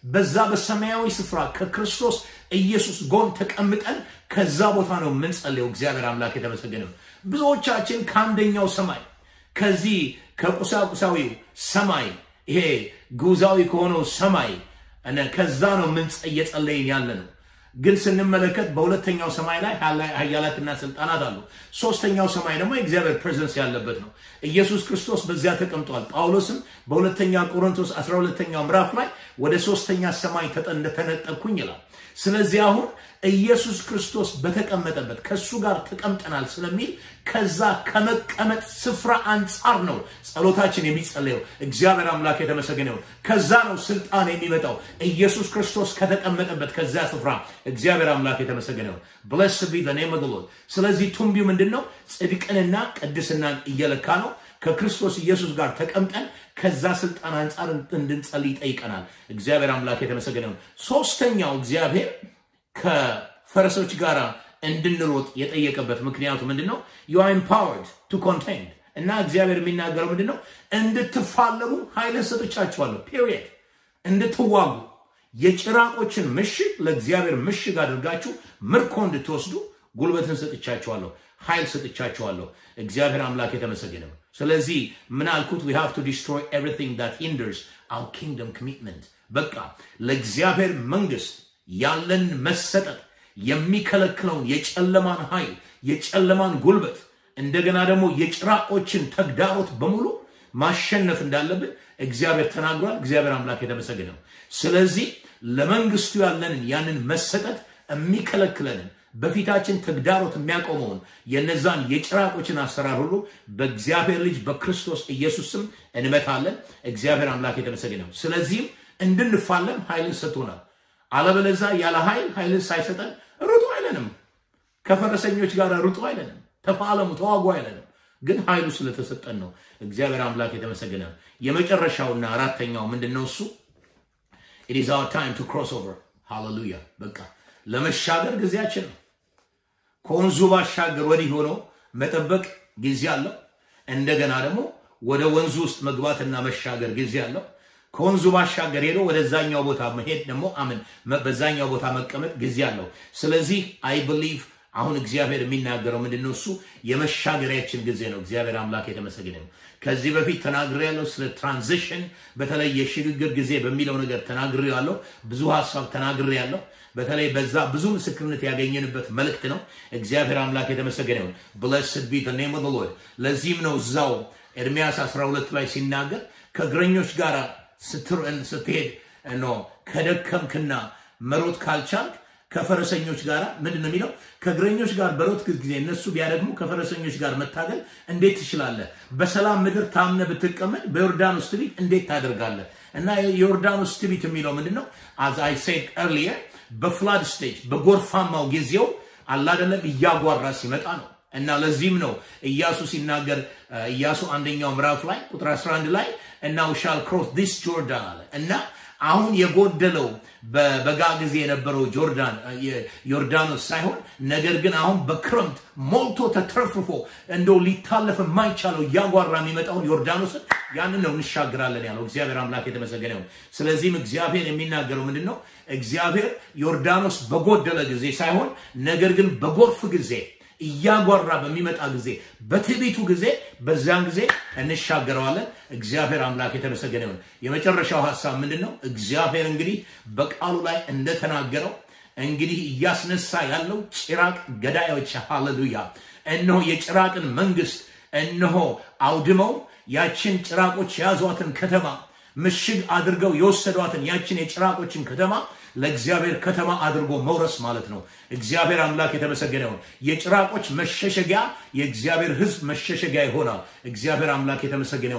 በዛ በሰማያዊ ስፍራ ከክርስቶስ ኢየሱስ ጎን ተቀምጠን ከዛ ቦታ ነው የምንጸልየው። እግዚአብሔር አምላክ የተመሰገነው። ብዙዎቻችን ከአንደኛው ሰማይ ከዚህ ከቁሳቁሳዊው ሰማይ ይሄ ጉዛዊ ከሆነው ሰማይ እነ- ከዛ ነው ምን እየጸለይን ያለ ነው። ግን ስንመለከት በሁለተኛው ሰማይ ላይ ኃያላትና ስልጣናት አሉ። ሶስተኛው ሰማይ ደግሞ የእግዚአብሔር ፕሬዘንስ ያለበት ነው። ኢየሱስ ክርስቶስ በዚያ ተቀምጧል። ጳውሎስም በሁለተኛ ቆሮንቶስ 12ኛው ምዕራፍ ላይ ወደ ሶስተኛ ሰማይ ተጠ- እንደተነጠቅኩኝ ይላል። ስለዚህ አሁን ኢየሱስ ክርስቶስ በተቀመጠበት ከእሱ ጋር ተቀምጠናል ስለሚል ከዛ ከመቀመጥ ስፍራ አንጻር ነው ጸሎታችን የሚጸለየው። እግዚአብሔር አምላክ የተመሰገነ ከዛ ነው ስልጣን የሚመጣው ኢየሱስ ክርስቶስ ከተቀመጠበት ከዛ ስፍራ። እግዚአብሔር አምላክ የተመሰገነ blessed be name of the Lord። ስለዚህ ቱንቢው ምንድን ነው? ጽድቅንና ቅድስናን እየለካ ነው። ከክርስቶስ ኢየሱስ ጋር ተቀምጠን ከዛ ስልጣን አንጻር እንድንጸልይ ይጠይቀናል። እግዚአብሔር አምላክ የተመሰገነ ይሁን። ሶስተኛው እግዚአብሔር ከፈረሶች ጋር እንድንሮጥ የጠየቀበት ምክንያቱ ምንድን ነው? you are empowered to contend እና እግዚአብሔር የሚናገረው ምንድን ነው? እንድትፋለሙ ኃይልን ሰጥቻችኋለሁ። period። እንድትዋጉ የጭራቆችን ምሽግ ለእግዚአብሔር ምሽግ አድርጋችሁ ምርኮ እንድትወስዱ ጉልበትን ሰጥቻችኋለሁ፣ ኃይል ሰጥቻችኋለሁ። እግዚአብሔር አምላክ የተመሰገነ ነው። ስለዚህ ምን አልኩት? we have to destroy everything that hinders our kingdom commitment። በቃ ለእግዚአብሔር መንግስት ያለን መሰጠት የሚከለክለውን የጨለማን ኃይል የጨለማን ጉልበት እንደገና ደግሞ የጭራቆችን ተግዳሮት በሙሉ ማሸነፍ እንዳለብን እግዚአብሔር ተናግሯል። እግዚአብሔር አምላክ የተመሰገነ ስለዚህ ለመንግስቱ ያለንን ያንን መሰጠት የሚከለክለንን በፊታችን ተግዳሮት የሚያቆመውን የነዛን የጭራቆችን አሰራር ሁሉ በእግዚአብሔር ልጅ በክርስቶስ ኢየሱስ ስም እንመታለን። እግዚአብሔር አምላክ የተመሰገነ ስለዚህም እንድንፋለም ኃይልን ሰጥቶናል። አለበለዛ ያለ ኃይል ኃይልን ሳይሰጠን ሩጡ አይለንም። ከፈረሰኞች ጋር ሩጡ አይለንም። ተፋለሙ፣ ተዋጉ አይለንም። ግን ኃይሉ ስለተሰጠን ነው። እግዚአብሔር አምላክ የተመሰገነ የመጨረሻውና አራተኛው ምንድን ነው? እሱ it is our time to cross over ሃሌሉያ። በቃ ለመሻገር ጊዜያችን ነው። ከወንዙ ባሻገር ወዲህ ሆኖ መጠበቅ ጊዜ አለው። እንደገና ደግሞ ወደ ወንዙ ውስጥ መግባትና መሻገር ጊዜ አለው። ከወንዙ ባሻገር ሄዶ ወደዛኛው ቦታ መሄድ ደግሞ አምን በዛኛው ቦታ መቀመጥ ጊዜ አለው። ስለዚህ አይ ብሊቭ አሁን እግዚአብሔር የሚናገረው ምንድን ነው? እሱ የመሻገሪያችን ጊዜ ነው። እግዚአብሔር አምላክ የተመሰገነ ነው። ከዚህ በፊት ተናግሬ ያለው ስለ transition በተለይ የሽግግር ጊዜ በሚለው ነገር ተናግሬ ብዙ ሀሳብ ተናግሬ ያለው በተለይ በዛ ብዙ ምስክርነት ያገኘንበት መልእክት ነው። እግዚአብሔር አምላክ የተመሰገነ ይሁን። blessed be name of Lord። ለዚህም ነው እዛው ኤርሚያስ 12 ላይ ሲናገር ከእግረኞች ጋር ስትሄድ ከደከምክና መሮጥ ካልቻልክ ከፈረሰኞች ጋር ምንድን ነው የሚለው? ከእግረኞች ጋር በሮጥክ ጊዜ እነሱ ቢያደክሙህ ከፈረሰኞች ጋር መታገል እንዴት ትችላለህ? በሰላም ምድር ታምነህ ብትቀመጥ በዮርዳኖስ ትቢት እንዴት ታደርጋለህ? እና የዮርዳኖስ ትቢት የሚለው ምንድን ነው? as I said earlier በ flood stage በጎርፋማው ጊዜው አላደለም እያጓራ ሲመጣ ነው። እና ለዚህም ነው ኢያሱ ሲናገር ኢያሱ አንደኛው ምዕራፍ ላይ ቁጥር 11 ላይ እና shall cross this Jordan አለ እና አሁን የጎደለው በበጋ ጊዜ የነበረው ዮርዳኖስ ሳይሆን ነገር ግን አሁን በክረምት ሞልቶ ተትረፍርፎ እንደው ሊታለፍ የማይቻለው እያጓራ የሚመጣውን ዮርዳኖስን ያንን ነው እንሻግራለን ያለው እግዚአብሔር አምላክ የተመሰገነ ይሁን። ስለዚህም እግዚአብሔር የሚናገረው ምንድን ነው? እግዚአብሔር ዮርዳኖስ በጎደለ ጊዜ ሳይሆን ነገር ግን በጎርፍ ጊዜ እያጓራ በሚመጣ ጊዜ በትዕቢቱ ጊዜ በዚያን ጊዜ እንሻገረዋለን። እግዚአብሔር አምላክ የተመሰገነ ይሁን። የመጨረሻው ሀሳብ ምንድን ነው? እግዚአብሔር እንግዲህ በቃሉ ላይ እንደተናገረው እንግዲህ እያስነሳ ያለው ጭራቅ ገዳዮች ሃሌሉያ፣ እነሆ የጭራቅን መንግስት እነሆ አውድመው ያችን ጭራቆች የያዟትን ከተማ ምሽግ አድርገው የወሰዷትን ያችን የጭራቆችን ከተማ ለእግዚአብሔር ከተማ አድርጎ መውረስ ማለት ነው። እግዚአብሔር አምላክ የተመሰገነ የጭራቆች መሸሸጊያ የእግዚአብሔር ሕዝብ መሸሸጊያ ይሆናል። እግዚአብሔር አምላክ የተመሰገነ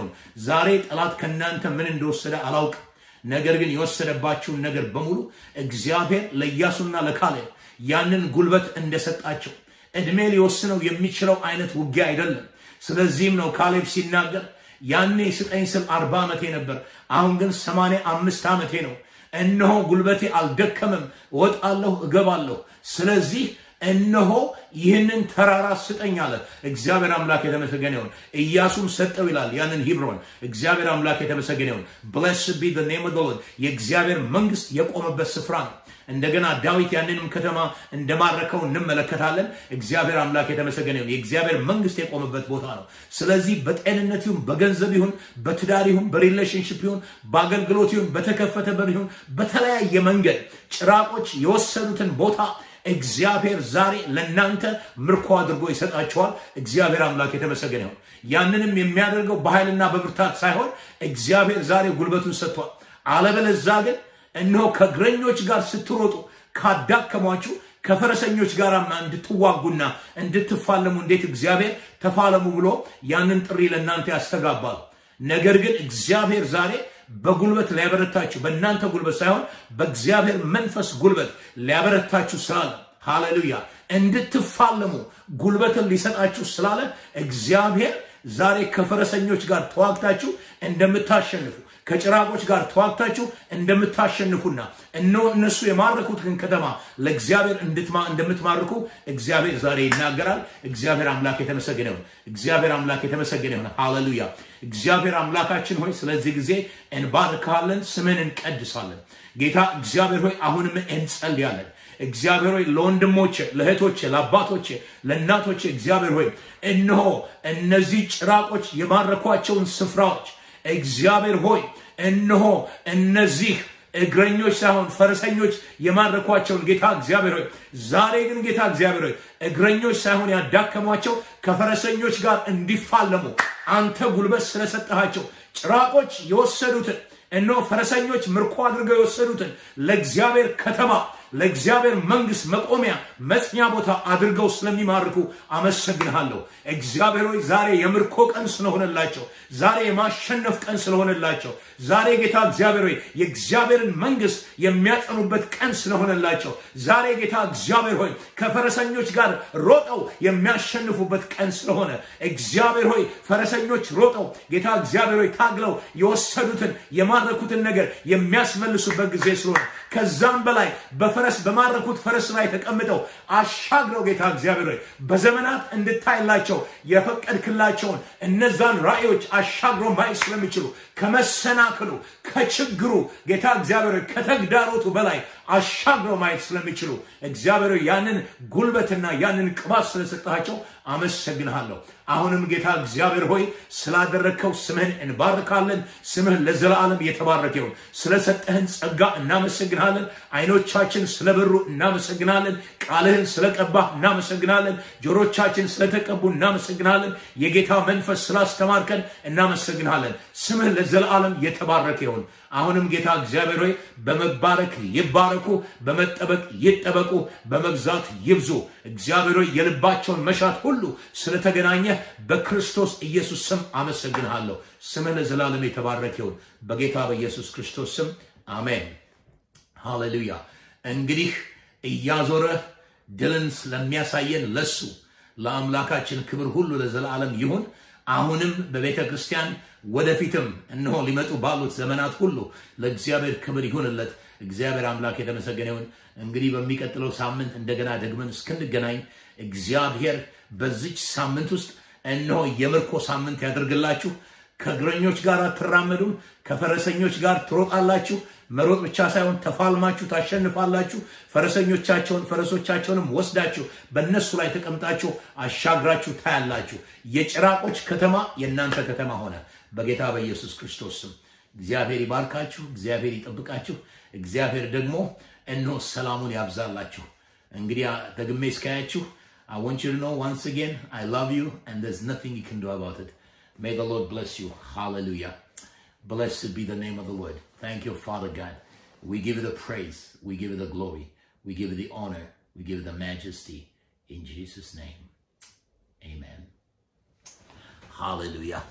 ዛሬ ጠላት ከእናንተ ምን እንደወሰደ አላውቅም። ነገር ግን የወሰደባችሁን ነገር በሙሉ እግዚአብሔር ለኢያሱና ለካሌብ ያንን ጉልበት እንደሰጣቸው እድሜ ሊወስነው የሚችለው አይነት ውጊያ አይደለም። ስለዚህም ነው ካሌብ ሲናገር ያኔ ስጠኝ ስል አርባ ዓመቴ ነበር፣ አሁን ግን ሰማንያ አምስት ዓመቴ ነው። እነሆ ጉልበቴ አልደከመም፣ እወጣለሁ፣ እገባለሁ። ስለዚህ እነሆ ይህንን ተራራ ስጠኝ አለ። እግዚአብሔር አምላክ የተመሰገነ ይሁን። ኢያሱም ሰጠው ይላል ያንን ሂብሮን። እግዚአብሔር አምላክ የተመሰገነ ይሁን። blessed be name Lord የእግዚአብሔር መንግስት የቆመበት ስፍራ ነው። እንደገና ዳዊት ያንንም ከተማ እንደማረከው እንመለከታለን። እግዚአብሔር አምላክ የተመሰገነ ይሁን። የእግዚአብሔር መንግስት የቆመበት ቦታ ነው። ስለዚህ በጤንነት ይሁን፣ በገንዘብ ይሁን፣ በትዳር ይሁን፣ በ relationship ይሁን፣ በአገልግሎት ይሁን፣ በተከፈተ በር ይሁን፣ በተለያየ መንገድ ጭራቆች የወሰዱትን ቦታ እግዚአብሔር ዛሬ ለእናንተ ምርኮ አድርጎ ይሰጣቸዋል። እግዚአብሔር አምላክ የተመሰገነ ይሁን። ያንንም የሚያደርገው በኃይልና በብርታት ሳይሆን እግዚአብሔር ዛሬ ጉልበቱን ሰጥቷል። አለበለዛ ግን እነሆ ከእግረኞች ጋር ስትሮጡ ካዳከሟችሁ ከፈረሰኞች ጋር እንድትዋጉና እንድትፋለሙ እንዴት እግዚአብሔር ተፋለሙ ብሎ ያንን ጥሪ ለእናንተ ያስተጋባል። ነገር ግን እግዚአብሔር ዛሬ በጉልበት ሊያበረታችሁ በእናንተ ጉልበት ሳይሆን በእግዚአብሔር መንፈስ ጉልበት ሊያበረታችሁ ስላለ ሃሌሉያ እንድትፋለሙ ጉልበትን ሊሰጣችሁ ስላለ እግዚአብሔር ዛሬ ከፈረሰኞች ጋር ተዋግታችሁ እንደምታሸንፉ ከጭራቆች ጋር ተዋግታችሁ እንደምታሸንፉና እነሆ እነሱ የማረኩትን ከተማ ለእግዚአብሔር እንደምትማርኩ እግዚአብሔር ዛሬ ይናገራል። እግዚአብሔር አምላክ የተመሰገነ ይሁን። እግዚአብሔር አምላክ የተመሰገነ ይሁን። ሃሌሉያ። እግዚአብሔር አምላካችን ሆይ ስለዚህ ጊዜ እንባርካለን፣ ስምን እንቀድሳለን። ጌታ እግዚአብሔር ሆይ አሁንም እንጸልያለን። እግዚአብሔር ሆይ ለወንድሞቼ፣ ለእህቶቼ፣ ለአባቶቼ፣ ለእናቶቼ እግዚአብሔር ሆይ እነሆ እነዚህ ጭራቆች የማረኳቸውን ስፍራዎች እግዚአብሔር ሆይ እነሆ እነዚህ እግረኞች ሳይሆን ፈረሰኞች የማረኳቸውን ጌታ እግዚአብሔር ሆይ ዛሬ ግን ጌታ እግዚአብሔር ሆይ እግረኞች ሳይሆን ያዳከሟቸው ከፈረሰኞች ጋር እንዲፋለሙ አንተ ጉልበት ስለሰጠሃቸው ጭራቆች የወሰዱትን እነሆ ፈረሰኞች ምርኮ አድርገው የወሰዱትን ለእግዚአብሔር ከተማ ለእግዚአብሔር መንግስት መቆሚያ መጽኛ ቦታ አድርገው ስለሚማርኩ አመሰግንሃለሁ። እግዚአብሔር ዛሬ የምርኮ ቀን ስለሆነላቸው፣ ዛሬ የማሸነፍ ቀን ስለሆነላቸው፣ ዛሬ ጌታ እግዚአብሔር ሆይ የእግዚአብሔርን መንግስት የሚያጸኑበት ቀን ስለሆነላቸው፣ ዛሬ ጌታ እግዚአብሔር ሆይ ከፈረሰኞች ጋር ሮጠው የሚያሸንፉበት ቀን ስለሆነ እግዚአብሔር ሆይ ፈረሰኞች ሮጠው ጌታ እግዚአብሔር ሆይ ታግለው የወሰዱትን የማረኩትን ነገር የሚያስመልሱበት ጊዜ ስለሆነ ከዛም በላይ በፈረስ በማረኩት ፈረስ ላይ ተቀምጠው አሻግረው ጌታ እግዚአብሔር ሆይ በዘመናት እንድታይላቸው የፈቀድክላቸውን እነዛን ራእዮች አሻግረው ማየት ስለሚችሉ ከመሰናክሉ ከችግሩ ጌታ እግዚአብሔር ከተግዳሮቱ በላይ አሻግረው ማየት ስለሚችሉ እግዚአብሔር ያንን ጉልበትና ያንን ቅባት ስለሰጣቸው አመሰግንሃለሁ። አሁንም ጌታ እግዚአብሔር ሆይ ስላደረግከው ስምህን እንባርካለን። ስምህ ለዘላለም የተባረከ ይሁን። ስለሰጠህን ጸጋ እናመሰግንሃለን። አይኖቻችን ስለበሩ እናመሰግናለን። ቃልህን ስለቀባህ እናመሰግናለን። ጆሮቻችን ስለተቀቡ እናመሰግናለን። የጌታ መንፈስ ስላስተማርከን እናመሰግንሃለን። ስምህ ለዘላለም የተባረከ ይሁን። አሁንም ጌታ እግዚአብሔር ሆይ በመባረክ ይባረኩ፣ በመጠበቅ ይጠበቁ፣ በመብዛት ይብዙ። እግዚአብሔር ሆይ የልባቸውን መሻት ሁሉ ስለተገናኘ በክርስቶስ ኢየሱስ ስም አመሰግንሃለሁ። ስምህ ለዘላለም የተባረከ ይሁን። በጌታ በኢየሱስ ክርስቶስ ስም አሜን። ሃሌሉያ። እንግዲህ እያዞረ ድልን ስለሚያሳየን ለሱ ለአምላካችን ክብር ሁሉ ለዘላለም ይሁን። አሁንም በቤተ ክርስቲያን ወደፊትም እነሆ ሊመጡ ባሉት ዘመናት ሁሉ ለእግዚአብሔር ክብር ይሁንለት። እግዚአብሔር አምላክ የተመሰገነ ይሁን። እንግዲህ በሚቀጥለው ሳምንት እንደገና ደግመን እስክንገናኝ እግዚአብሔር በዚች ሳምንት ውስጥ እነሆ የምርኮ ሳምንት ያደርግላችሁ። ከእግረኞች ጋር አትራመዱም፣ ከፈረሰኞች ጋር ትሮጣላችሁ። መሮጥ ብቻ ሳይሆን ተፋልማችሁ ታሸንፋላችሁ። ፈረሰኞቻቸውን ፈረሶቻቸውንም ወስዳችሁ በእነሱ ላይ ተቀምጣችሁ አሻግራችሁ ታያላችሁ። የጭራቆች ከተማ የእናንተ ከተማ ሆነ። በጌታ በኢየሱስ ክርስቶስ ስም እግዚአብሔር ይባርካችሁ፣ እግዚአብሔር ይጠብቃችሁ፣ እግዚአብሔር ደግሞ እነሆ ሰላሙን ያብዛላችሁ። እንግዲህ ደግሜ እስካያችሁ I want you to know once again, I love you and there's nothing you can do about it. May the Lord bless you. Hallelujah. Blessed be the name of the Lord. Thank you, Father God. We give you the praise. We give you the glory. We give you the honor. We give you the majesty. In Jesus' name. Amen. Hallelujah.